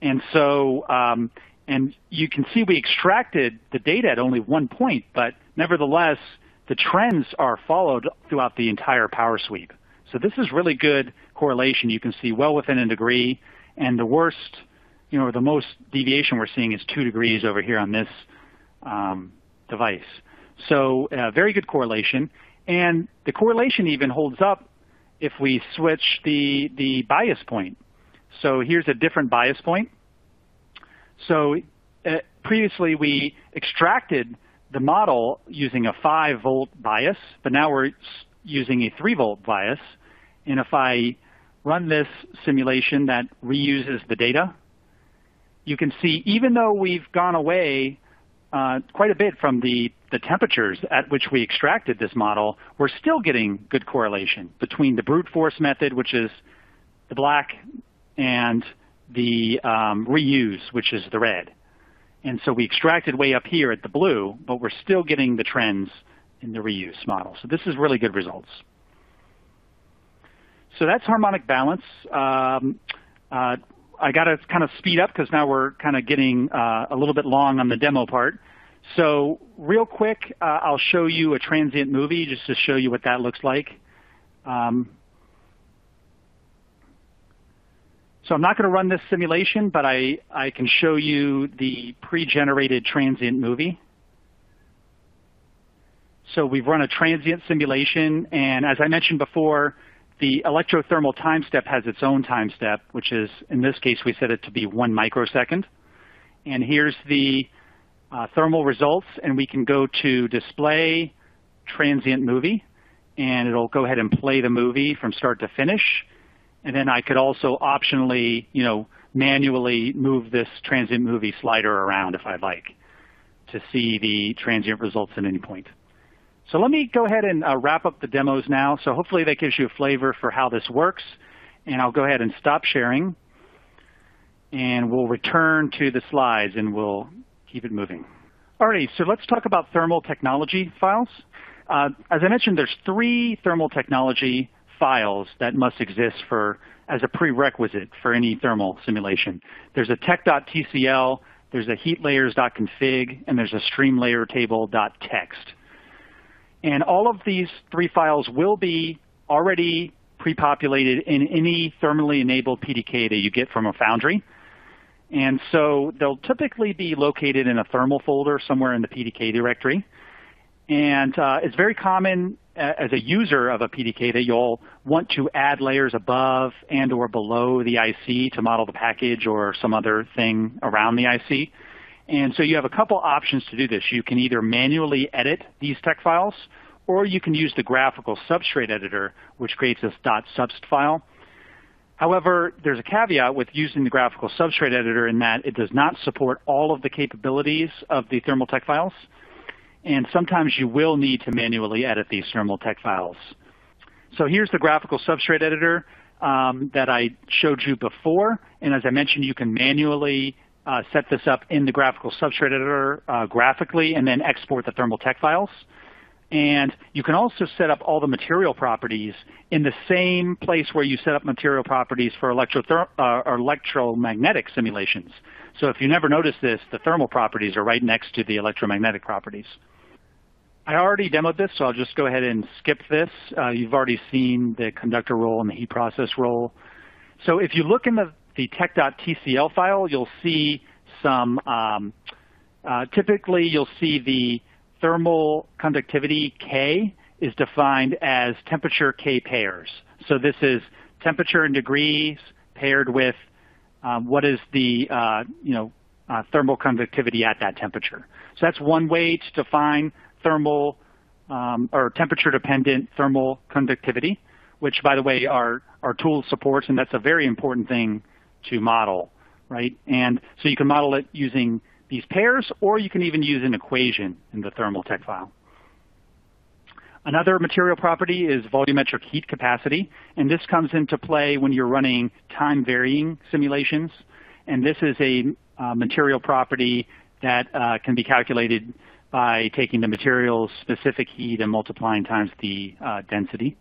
And so, um, and you can see we extracted the data at only one point, but nevertheless, the trends are followed throughout the entire power sweep. So this is really good correlation. You can see well within a degree, and the worst, you know, the most deviation we're seeing is two degrees over here on this um, device. So uh, very good correlation. And the correlation even holds up if we switch the, the bias point. So here's a different bias point. So uh, previously we extracted the model using a 5 volt bias, but now we're using a 3 volt bias. And if I run this simulation that reuses the data, you can see even though we've gone away uh, quite a bit from the, the temperatures at which we extracted this model, we're still getting good correlation between the brute force method, which is the black, and the um, reuse, which is the red. And so we extracted way up here at the blue, but we're still getting the trends in the reuse model. So this is really good results. So that's harmonic balance. Um, uh, I got to kind of speed up because now we're kind of getting uh, a little bit long on the demo part. So real quick, uh, I'll show you a transient movie just to show you what that looks like. Um, so I'm not going to run this simulation, but I, I can show you the pre-generated transient movie. So we've run a transient simulation, and as I mentioned before, the electrothermal time step has its own time step, which is, in this case, we set it to be one microsecond. And here's the uh, thermal results, and we can go to display transient movie, and it'll go ahead and play the movie from start to finish. And then I could also optionally, you know, manually move this transient movie slider around if I'd like to see the transient results at any point. So let me go ahead and uh, wrap up the demos now. So hopefully that gives you a flavor for how this works. And I'll go ahead and stop sharing. And we'll return to the slides and we'll keep it moving. Alrighty, so let's talk about thermal technology files. Uh, as I mentioned, there's three thermal technology files that must exist for as a prerequisite for any thermal simulation. There's a tech.tcl, there's a heatlayers.config, and there's a streamlayertable.txt. And all of these three files will be already pre-populated in any thermally enabled PDK that you get from a foundry. And so they'll typically be located in a thermal folder somewhere in the PDK directory. And uh, it's very common uh, as a user of a PDK that you'll want to add layers above and or below the IC to model the package or some other thing around the IC. And so you have a couple options to do this. You can either manually edit these tech files, or you can use the graphical substrate editor, which creates this .subst file. However, there's a caveat with using the graphical substrate editor in that it does not support all of the capabilities of the thermal tech files. And sometimes you will need to manually edit these thermal tech files. So here's the graphical substrate editor um, that I showed you before. And as I mentioned, you can manually uh, set this up in the graphical substrate editor uh, graphically and then export the thermal tech files. And you can also set up all the material properties in the same place where you set up material properties for uh, electromagnetic simulations. So if you never noticed this, the thermal properties are right next to the electromagnetic properties. I already demoed this, so I'll just go ahead and skip this. Uh, you've already seen the conductor role and the heat process role. So if you look in the, the tech.tcl file, you'll see some, um, uh, typically you'll see the thermal conductivity K is defined as temperature K pairs. So this is temperature in degrees paired with um, what is the uh, you know uh, thermal conductivity at that temperature. So that's one way to define thermal um, or temperature dependent thermal conductivity, which by the way our our tool supports, and that's a very important thing to model, right? And so you can model it using these pairs, or you can even use an equation in the thermal tech file. Another material property is volumetric heat capacity, and this comes into play when you're running time-varying simulations. And this is a uh, material property that uh, can be calculated by taking the material's specific heat and multiplying times the uh, density.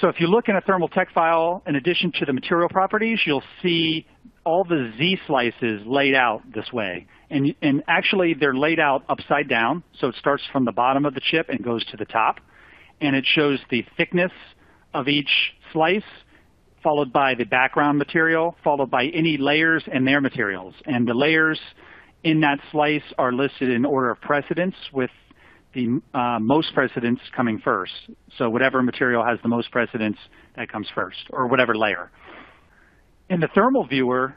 So if you look in a thermal tech file, in addition to the material properties, you'll see all the Z slices laid out this way. And, and actually, they're laid out upside down. So it starts from the bottom of the chip and goes to the top. And it shows the thickness of each slice, followed by the background material, followed by any layers and their materials. And the layers in that slice are listed in order of precedence with the uh, most precedence coming first. So whatever material has the most precedence, that comes first, or whatever layer. In the thermal viewer,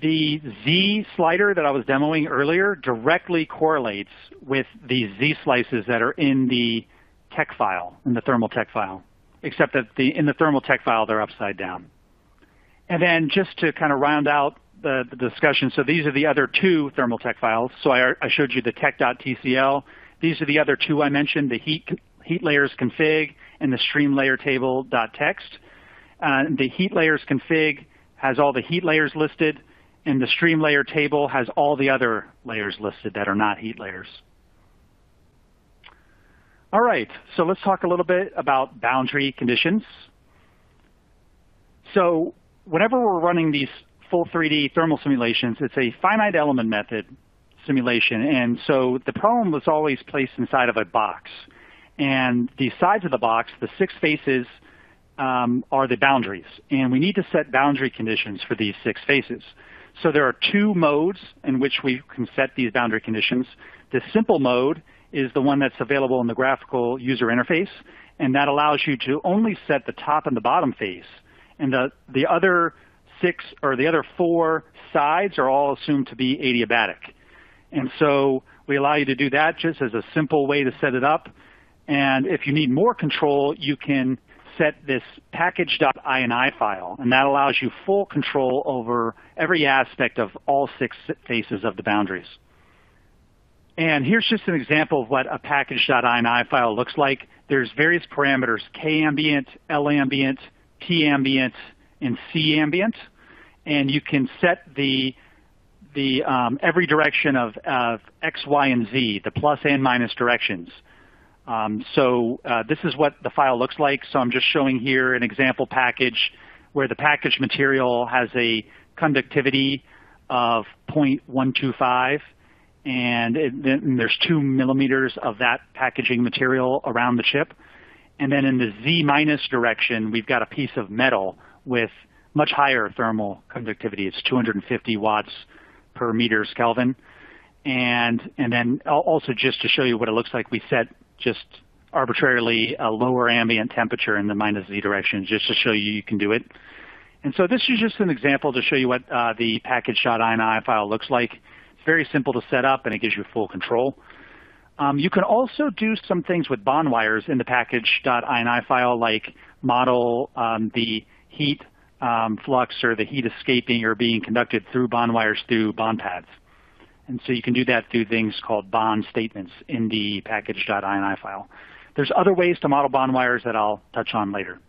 the Z slider that I was demoing earlier directly correlates with the Z slices that are in the tech file, in the thermal tech file, except that the, in the thermal tech file, they're upside down. And then just to kind of round out the, the discussion, so these are the other two thermal tech files. So I, I showed you the tech.tcl. These are the other two I mentioned, the heat, heat layers config and the stream layer table.txt. Uh, the heat layers config has all the heat layers listed and the stream layer table has all the other layers listed that are not heat layers. All right, so let's talk a little bit about boundary conditions. So whenever we're running these full 3D thermal simulations, it's a finite element method simulation. And so the problem was always placed inside of a box. And the sides of the box, the six faces, um, are the boundaries. And we need to set boundary conditions for these six faces. So there are two modes in which we can set these boundary conditions. The simple mode is the one that's available in the graphical user interface, and that allows you to only set the top and the bottom face. And the, the other six or the other four sides are all assumed to be adiabatic. And so we allow you to do that just as a simple way to set it up. And if you need more control, you can set this package.ini file, and that allows you full control over every aspect of all six faces of the boundaries. And here's just an example of what a package.ini file looks like. There's various parameters, K ambient, L ambient, T ambient, and C ambient. And you can set the the um, every direction of, of X, Y, and Z, the plus and minus directions. Um, so uh, this is what the file looks like. So I'm just showing here an example package where the package material has a conductivity of 0.125 and, it, and there's two millimeters of that packaging material around the chip. And then in the Z minus direction, we've got a piece of metal with much higher thermal conductivity. It's 250 watts per meters Kelvin. And, and then also just to show you what it looks like, we set just arbitrarily a lower ambient temperature in the minus Z direction just to show you you can do it. And so this is just an example to show you what uh, the package.ini file looks like. It's very simple to set up and it gives you full control. Um, you can also do some things with bond wires in the package.ini file like model um, the heat um, flux or the heat escaping or being conducted through bond wires through bond pads. And so you can do that through things called bond statements in the package.ini file. There's other ways to model bond wires that I'll touch on later.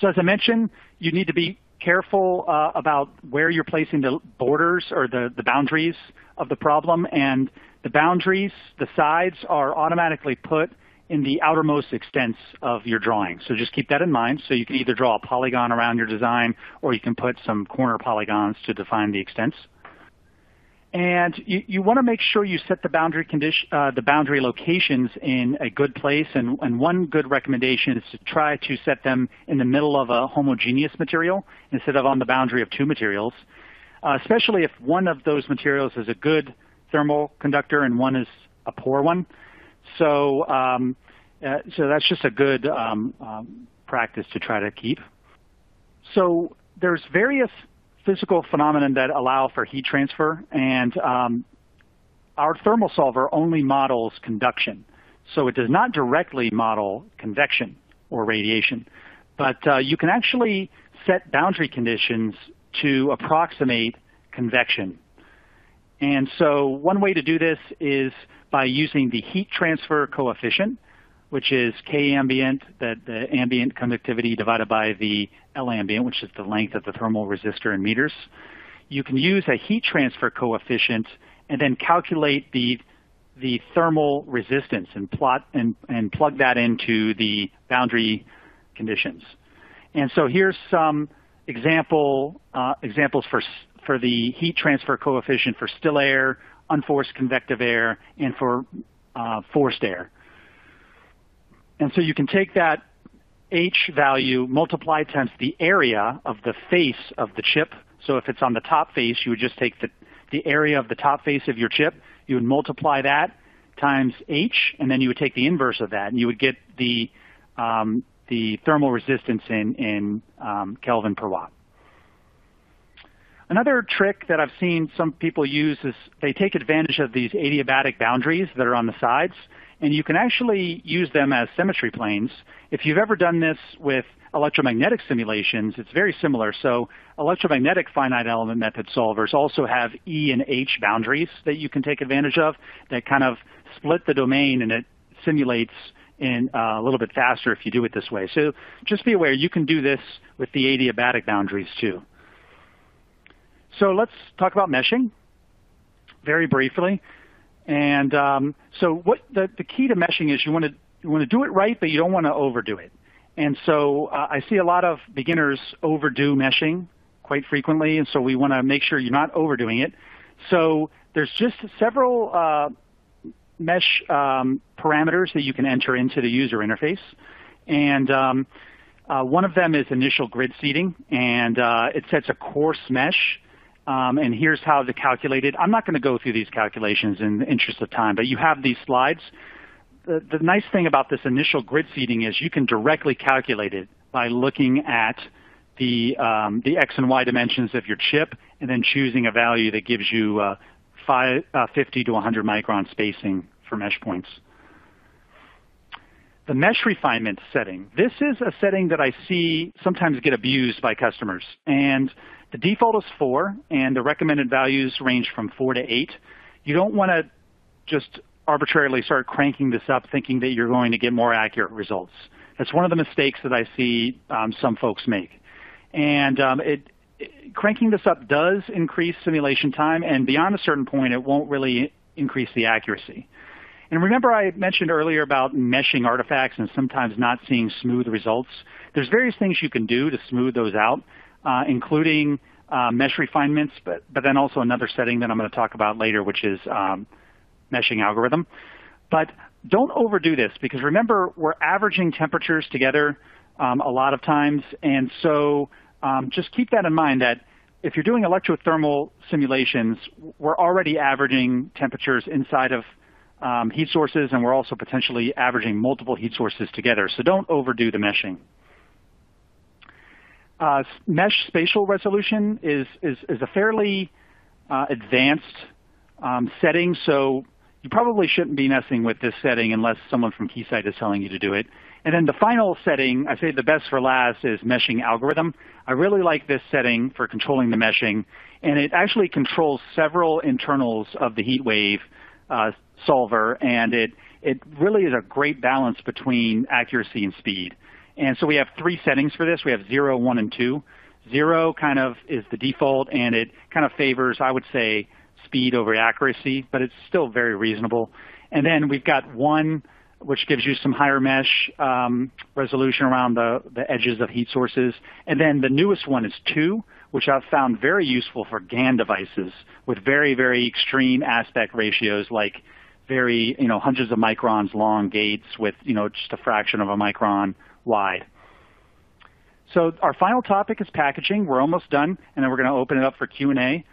So as I mentioned, you need to be careful uh, about where you're placing the borders or the, the boundaries of the problem. And the boundaries, the sides, are automatically put in the outermost extents of your drawing. So just keep that in mind. So you can either draw a polygon around your design or you can put some corner polygons to define the extents. And you, you want to make sure you set the boundary condition, uh, the boundary locations in a good place. And, and one good recommendation is to try to set them in the middle of a homogeneous material instead of on the boundary of two materials, uh, especially if one of those materials is a good thermal conductor and one is a poor one. So, um, uh, so that's just a good um, um, practice to try to keep. So there's various physical phenomena that allow for heat transfer, and um, our thermal solver only models conduction. So it does not directly model convection or radiation. But uh, you can actually set boundary conditions to approximate convection. And so one way to do this is by using the heat transfer coefficient, which is K ambient, that the ambient conductivity divided by the L ambient, which is the length of the thermal resistor in meters. You can use a heat transfer coefficient and then calculate the the thermal resistance and plot and, and plug that into the boundary conditions. And so here's some example uh, examples for for the heat transfer coefficient for still air, unforced convective air, and for uh, forced air. And so you can take that H value, multiply times the area of the face of the chip. So if it's on the top face, you would just take the, the area of the top face of your chip. You would multiply that times H, and then you would take the inverse of that, and you would get the, um, the thermal resistance in, in um, Kelvin per watt. Another trick that I've seen some people use is they take advantage of these adiabatic boundaries that are on the sides, and you can actually use them as symmetry planes. If you've ever done this with electromagnetic simulations, it's very similar. So electromagnetic finite element method solvers also have E and H boundaries that you can take advantage of that kind of split the domain and it simulates in uh, a little bit faster if you do it this way. So just be aware you can do this with the adiabatic boundaries too. So let's talk about meshing very briefly. And um, so what the, the key to meshing is you want to you want to do it right, but you don't want to overdo it. And so uh, I see a lot of beginners overdo meshing quite frequently, and so we want to make sure you're not overdoing it. So there's just several uh, mesh um, parameters that you can enter into the user interface. And um, uh, one of them is initial grid seeding, and uh, it sets a coarse mesh um, and here's how to calculate it. I'm not going to go through these calculations in the interest of time, but you have these slides. The, the nice thing about this initial grid seeding is you can directly calculate it by looking at the, um, the x and y dimensions of your chip and then choosing a value that gives you uh, five, uh, 50 to 100 micron spacing for mesh points. The mesh refinement setting. This is a setting that I see sometimes get abused by customers. And the default is 4, and the recommended values range from 4 to 8. You don't want to just arbitrarily start cranking this up thinking that you're going to get more accurate results. That's one of the mistakes that I see um, some folks make. And um, it, it, cranking this up does increase simulation time, and beyond a certain point, it won't really increase the accuracy. And remember I mentioned earlier about meshing artifacts and sometimes not seeing smooth results. There's various things you can do to smooth those out, uh, including uh, mesh refinements, but, but then also another setting that I'm going to talk about later, which is um, meshing algorithm. But don't overdo this because remember, we're averaging temperatures together um, a lot of times. And so um, just keep that in mind that if you're doing electrothermal simulations, we're already averaging temperatures inside of um, heat sources, and we're also potentially averaging multiple heat sources together. So don't overdo the meshing. Uh, mesh spatial resolution is, is, is a fairly uh, advanced um, setting, so you probably shouldn't be messing with this setting unless someone from Keysight is telling you to do it. And then the final setting, I say the best for last, is meshing algorithm. I really like this setting for controlling the meshing, and it actually controls several internals of the HeatWave uh, solver, and it, it really is a great balance between accuracy and speed. And so we have three settings for this. We have zero, one, and 2. 0 kind of is the default, and it kind of favors, I would say, speed over accuracy, but it's still very reasonable. And then we've got one which gives you some higher mesh um, resolution around the, the edges of heat sources. And then the newest one is two, which I've found very useful for GaN devices with very, very extreme aspect ratios like very, you know, hundreds of microns long gates with, you know, just a fraction of a micron wide. So our final topic is packaging. We're almost done, and then we're going to open it up for Q&A.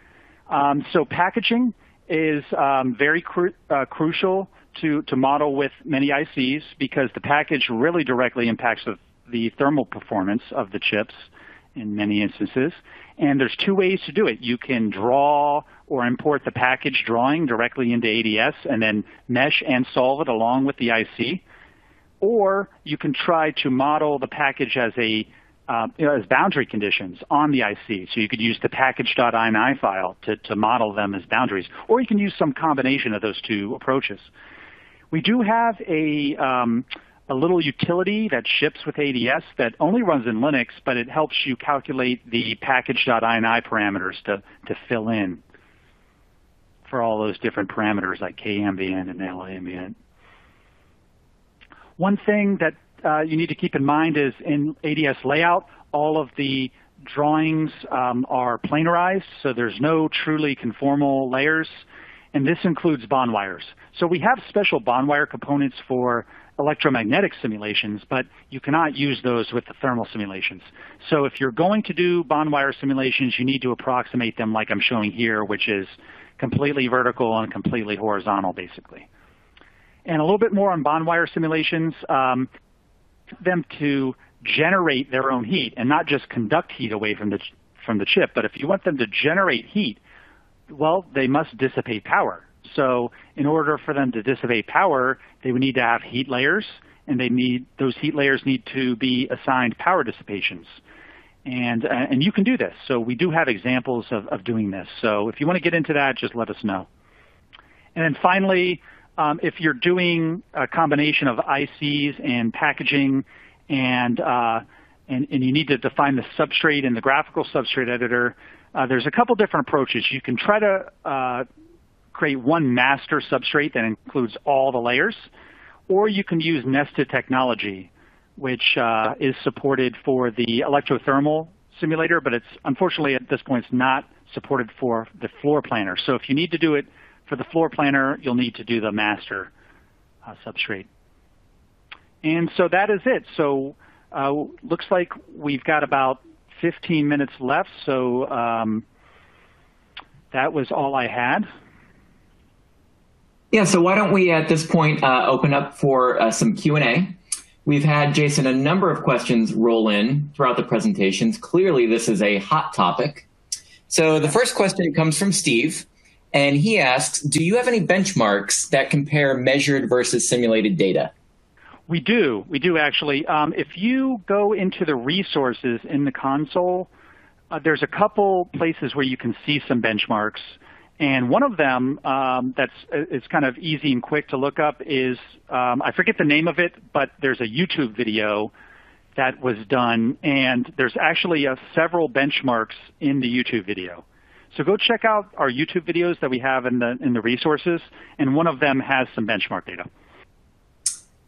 Um, so packaging is um, very cru uh, crucial to, to model with many ICs because the package really directly impacts the, the thermal performance of the chips in many instances. And there's two ways to do it. You can draw or import the package drawing directly into ADS and then mesh and solve it along with the IC. Or you can try to model the package as a uh, you know, as boundary conditions on the IC. So you could use the package.ini file to, to model them as boundaries, or you can use some combination of those two approaches. We do have a, um, a little utility that ships with ADS that only runs in Linux, but it helps you calculate the package.ini parameters to, to fill in for all those different parameters like K ambient and L ambient. One thing that uh, you need to keep in mind is in ADS layout, all of the drawings um, are planarized, so there's no truly conformal layers, and this includes bond wires. So we have special bond wire components for electromagnetic simulations, but you cannot use those with the thermal simulations. So if you're going to do bond wire simulations, you need to approximate them like I'm showing here, which is completely vertical and completely horizontal, basically. And a little bit more on bond wire simulations. Um, them to generate their own heat and not just conduct heat away from the from the chip. But if you want them to generate heat, well, they must dissipate power. So in order for them to dissipate power, they would need to have heat layers, and they need those heat layers need to be assigned power dissipations. And, uh, and you can do this. So we do have examples of, of doing this. So if you want to get into that, just let us know. And then finally, um, if you're doing a combination of ICs and packaging and, uh, and, and, you need to define the substrate in the graphical substrate editor, uh, there's a couple different approaches. You can try to uh, create one master substrate that includes all the layers, or you can use nested technology, which uh, is supported for the electrothermal simulator, but it's unfortunately at this point it's not supported for the floor planner. So if you need to do it for the floor planner, you'll need to do the master uh, substrate. And so that is it. So uh, looks like we've got about 15 minutes left. So um, that was all I had. Yeah, so why don't we at this point uh, open up for uh, some Q&A. We've had, Jason, a number of questions roll in throughout the presentations. Clearly, this is a hot topic. So the first question comes from Steve. And he asks, do you have any benchmarks that compare measured versus simulated data? We do. We do actually. Um, if you go into the resources in the console, uh, there's a couple places where you can see some benchmarks. And one of them um, that's it's kind of easy and quick to look up is um, I forget the name of it, but there's a YouTube video that was done, and there's actually uh, several benchmarks in the YouTube video. So go check out our YouTube videos that we have in the in the resources, and one of them has some benchmark data.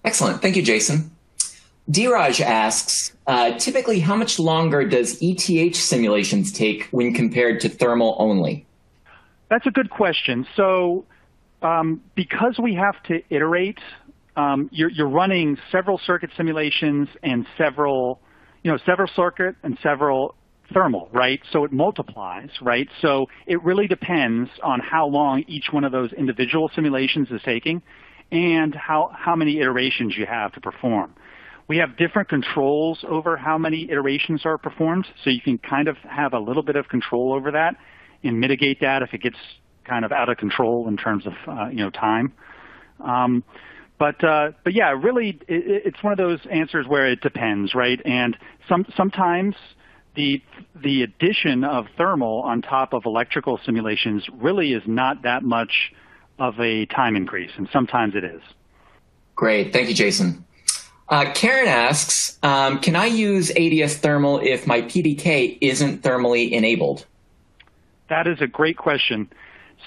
Excellent. Thank you, Jason. Diraj asks, uh, typically how much longer does ETH simulations take when compared to thermal only? That's a good question. So um, because we have to iterate, um, you're, you're, running several circuit simulations and several, you know, several circuit and several thermal, right? So it multiplies, right? So it really depends on how long each one of those individual simulations is taking and how, how many iterations you have to perform. We have different controls over how many iterations are performed, so you can kind of have a little bit of control over that and mitigate that if it gets kind of out of control in terms of uh, you know time. Um, but uh, but yeah, really, it, it's one of those answers where it depends, right? And some sometimes the the addition of thermal on top of electrical simulations really is not that much of a time increase, and sometimes it is. Great, thank you, Jason. Uh, Karen asks, um, can I use ADS thermal if my PDK isn't thermally enabled? That is a great question.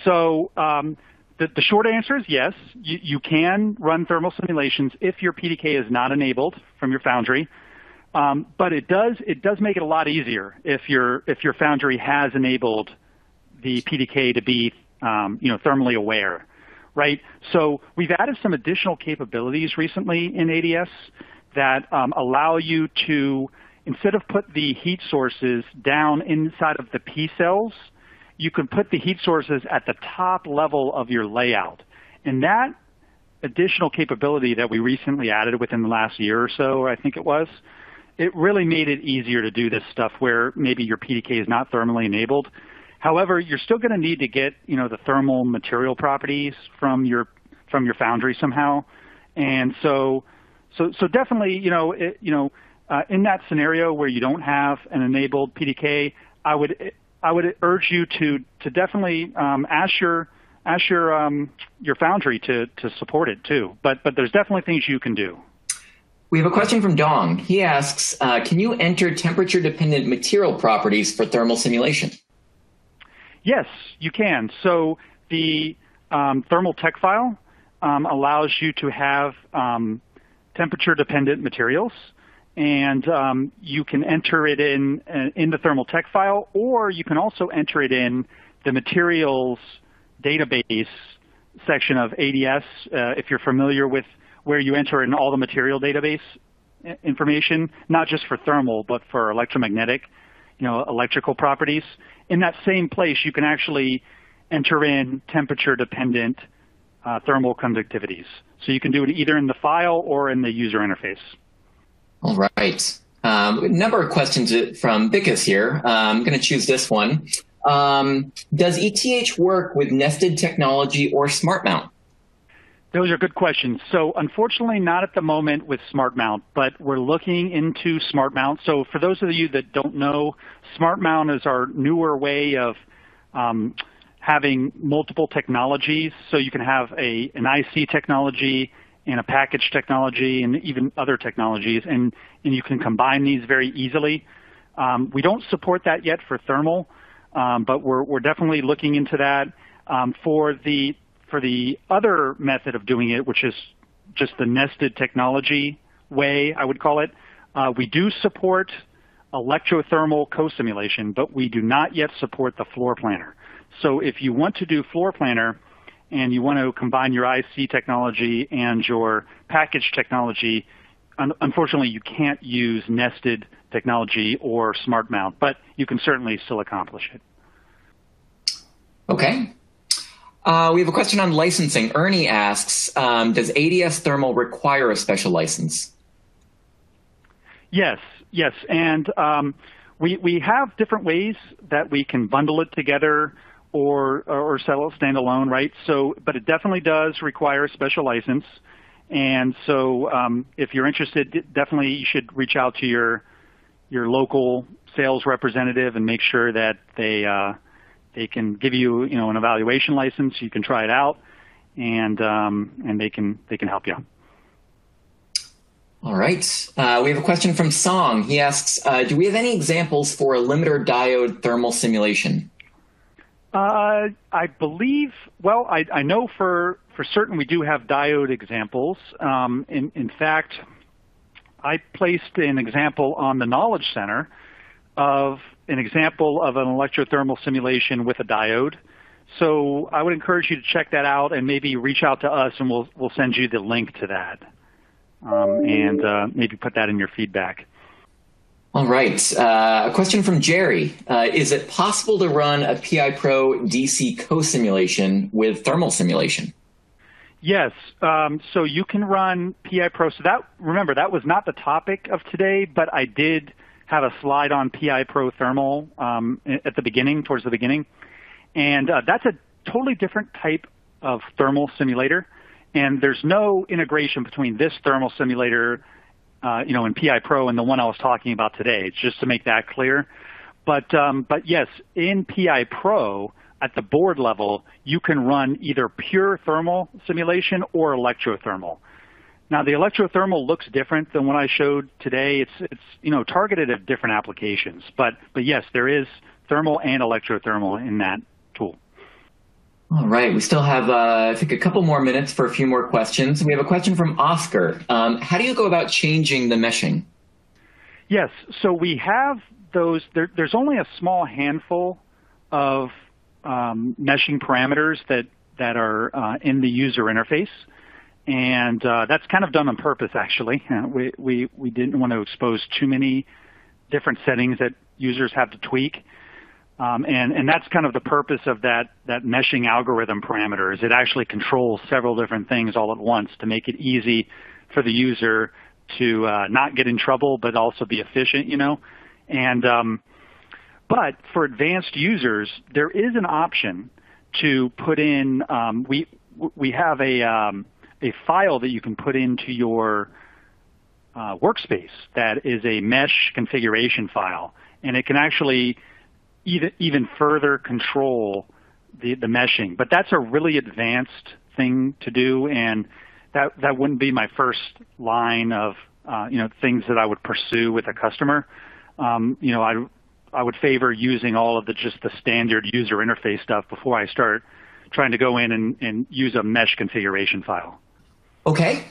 So um, the, the, short answer is yes. You, you, can run thermal simulations if your PDK is not enabled from your Foundry. Um, but it does it does make it a lot easier if your if your Foundry has enabled the PDK to be um, you know thermally aware, right? So we've added some additional capabilities recently in ADS that um, allow you to instead of put the heat sources down inside of the P cells you can put the heat sources at the top level of your layout. And that additional capability that we recently added within the last year or so, I think it was, it really made it easier to do this stuff where maybe your PDK is not thermally enabled. However, you're still going to need to get you know the thermal material properties from your from your foundry somehow, and so so so definitely you know it, you know uh, in that scenario where you don't have an enabled PDK, I would I would urge you to to definitely um, ask your ask your um, your foundry to to support it too. But but there's definitely things you can do. We have a question from Dong. He asks, uh, can you enter temperature-dependent material properties for thermal simulation? Yes, you can. So the um, thermal tech file um, allows you to have um, temperature-dependent materials and um, you can enter it in uh, in the thermal tech file, or you can also enter it in the materials database section of ADS. Uh, if you're familiar with where you enter in all the material database uh, information, not just for thermal, but for electromagnetic, you know, electrical properties. In that same place, you can actually enter in temperature-dependent uh, thermal conductivities. So you can do it either in the file or in the user interface. All right. Um, a number of questions from Bikas here. Uh, I'm going to choose this one. Um, does ETH work with nested technology or smart mount? Those are good questions. So unfortunately, not at the moment with Smart Mount, but we're looking into Smart Mount. So for those of you that don't know, Smart Mount is our newer way of um, having multiple technologies. So you can have a an IC technology and a package technology and even other technologies, and, and you can combine these very easily. Um, we don't support that yet for thermal, um, but we're, we're definitely looking into that. Um, for the for the other method of doing it, which is just the nested technology way, I would call it, uh, we do support electrothermal co-simulation, but we do not yet support the floor planner. So if you want to do floor planner, and you want to combine your IC technology and your package technology, un unfortunately you can't use nested technology or smart mount, but you can certainly still accomplish it. Okay. Uh, we have a question on licensing. Ernie asks, um, does ADS Thermal require a special license? Yes, yes. And um, we, we have different ways that we can bundle it together or or sell it standalone, right? So, but it definitely does require a special license. And so, um, if you're interested, definitely you should reach out to your your local sales representative and make sure that they uh, they can give you you know an evaluation license. You can try it out, and um, and they can they can help you. All right. Uh, we have a question from Song. He asks, uh, do we have any examples for a limiter diode thermal simulation? Uh, I believe, well, I, I, know for, for certain we do have diode examples. Um, in, in fact, I placed an example on the Knowledge Center of an example of an electrothermal simulation with a diode. So I would encourage you to check that out and maybe reach out to us and we'll, we'll send you the link to that um, and uh, maybe put that in your feedback. All right. Uh, a question from Jerry. Uh, is it possible to run a PI Pro DC co-simulation with thermal simulation? Yes. Um, so you can run PI Pro. So that remember that was not the topic of today, but I did have a slide on PI Pro thermal um, at the beginning, towards the beginning, and uh, that's a totally different type of thermal simulator. And there's no integration between this thermal simulator in PI Pro and the one I was talking about today. Just to make that clear. But um, but yes, in PI Pro at the board level, you can run either pure thermal simulation or electrothermal. Now the electrothermal looks different than what I showed today. It's it's you know targeted at different applications. But but yes, there is thermal and electrothermal in that tool. All right, we still have, uh, I think, a couple more minutes for a few more questions. We have a question from Oscar. Um, how do you go about changing the meshing? Yes, so we have those, there, there's only a small handful of um, meshing parameters that, that are uh, in the user interface. And uh, that's kind of done on purpose, actually. we, we, we didn't want to expose too many different settings that users have to tweak. Um, and, and that's kind of the purpose of that, that meshing algorithm parameter is it actually controls several different things all at once to make it easy for the user to uh, not get in trouble but also be efficient, you know. And um, but for advanced users, there is an option to put in. Um, we we have a um, a file that you can put into your uh, workspace that is a mesh configuration file, and it can actually even, further control the, meshing. But that's a really advanced thing to do, and that, that wouldn't be my first line of uh, you know things that I would pursue with a customer. Um, you know, I I would favor using all of the just the standard user interface stuff before I start trying to go in and, and use a mesh configuration file. Okay.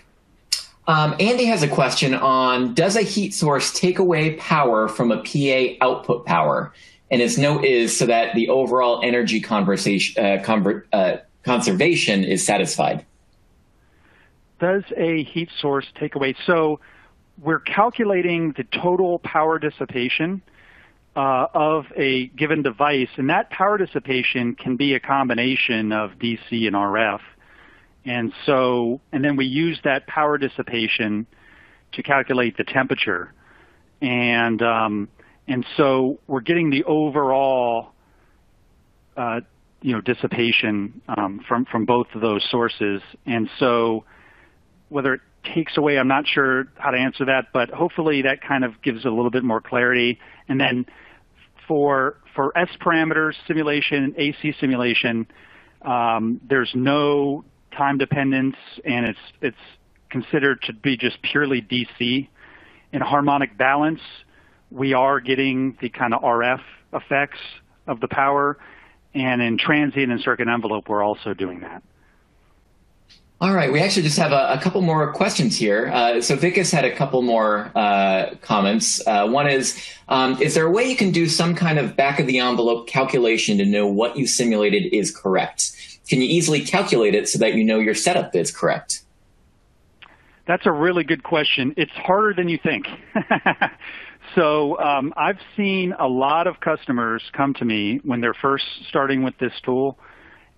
Um, Andy has a question on does a heat source take away power from a PA output power? And its note is so that the overall energy conversation, uh, conver- uh, conservation is satisfied. Does a heat source take away? So we're calculating the total power dissipation uh, of a given device, and that power dissipation can be a combination of DC and RF. And so, and then we use that power dissipation to calculate the temperature. And um, we're getting the overall, uh, you know, dissipation um, from both of those sources. And so whether it takes away, I'm not sure how to answer that, but hopefully that kind of gives a little bit more clarity. And then for for S parameters simulation, AC simulation, um, there's no time dependence, and it's it's considered to be just purely DC. In harmonic balance, we are getting the kind of RF effects of the power. And in transient and circuit envelope, we're also doing that. All right, we actually just have a, a couple more questions here. Uh, so Vikas had a couple more uh, comments. Uh, one is, um, is there a way you can do some kind of back of the envelope calculation to know what you simulated is correct? Can you easily calculate it so that you know your setup is correct? That's a really good question. It's harder than you think. So um, I've seen a lot of customers come to me when they're first starting with this tool,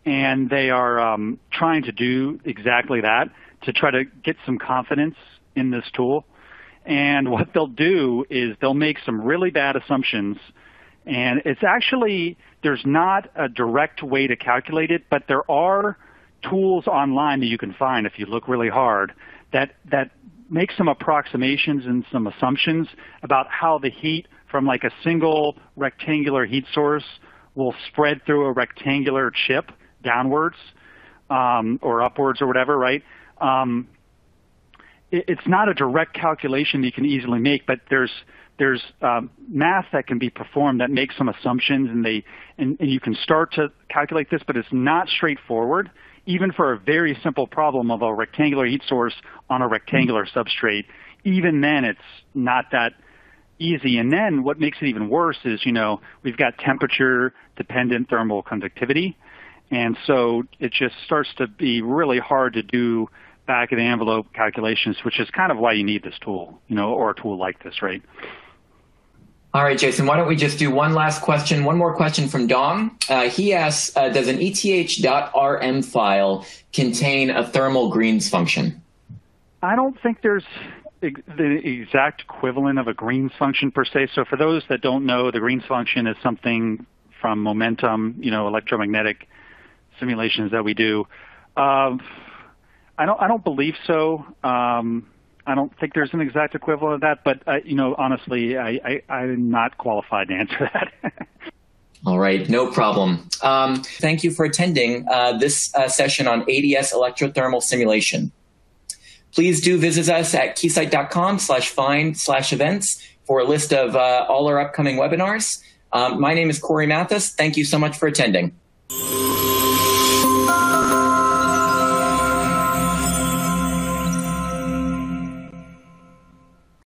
and they are um, trying to do exactly that to try to get some confidence in this tool. And what they'll do is they'll make some really bad assumptions, and it's actually there's not a direct way to calculate it, but there are tools online that you can find if you look really hard that that make some approximations and some assumptions about how the heat from like a single rectangular heat source will spread through a rectangular chip downwards um, or upwards or whatever, right? Um, it's not a direct calculation you can easily make, but there's there's um, math that can be performed that makes some assumptions, and they and, and you can start to calculate this, but it's not straightforward. Even for a very simple problem of a rectangular heat source on a rectangular substrate, even then it's not that easy. And then what makes it even worse is, you know, we've got temperature dependent thermal conductivity. And so it just starts to be really hard to do back of the envelope calculations, which is kind of why you need this tool, you know, or a tool like this, right? All right, Jason, why don't we just do one last question? One more question from Dom. Uh, he asks, uh, does an ETH.rm file contain a thermal greens function? I don't think there's the exact equivalent of a greens function per se. So for those that don't know, the greens function is something from momentum, you know, electromagnetic simulations that we do. Uh, I don't, I don't believe so. Um, I don't think there's an exact equivalent of that, but uh, you know, honestly, I, I, am not qualified to answer that. All right, no problem. Um, thank you for attending uh, this uh, session on ADS electrothermal simulation. Please do visit us at keysight.com slash find slash events for a list of uh, all our upcoming webinars. Um, my name is Corey Mathis. Thank you so much for attending.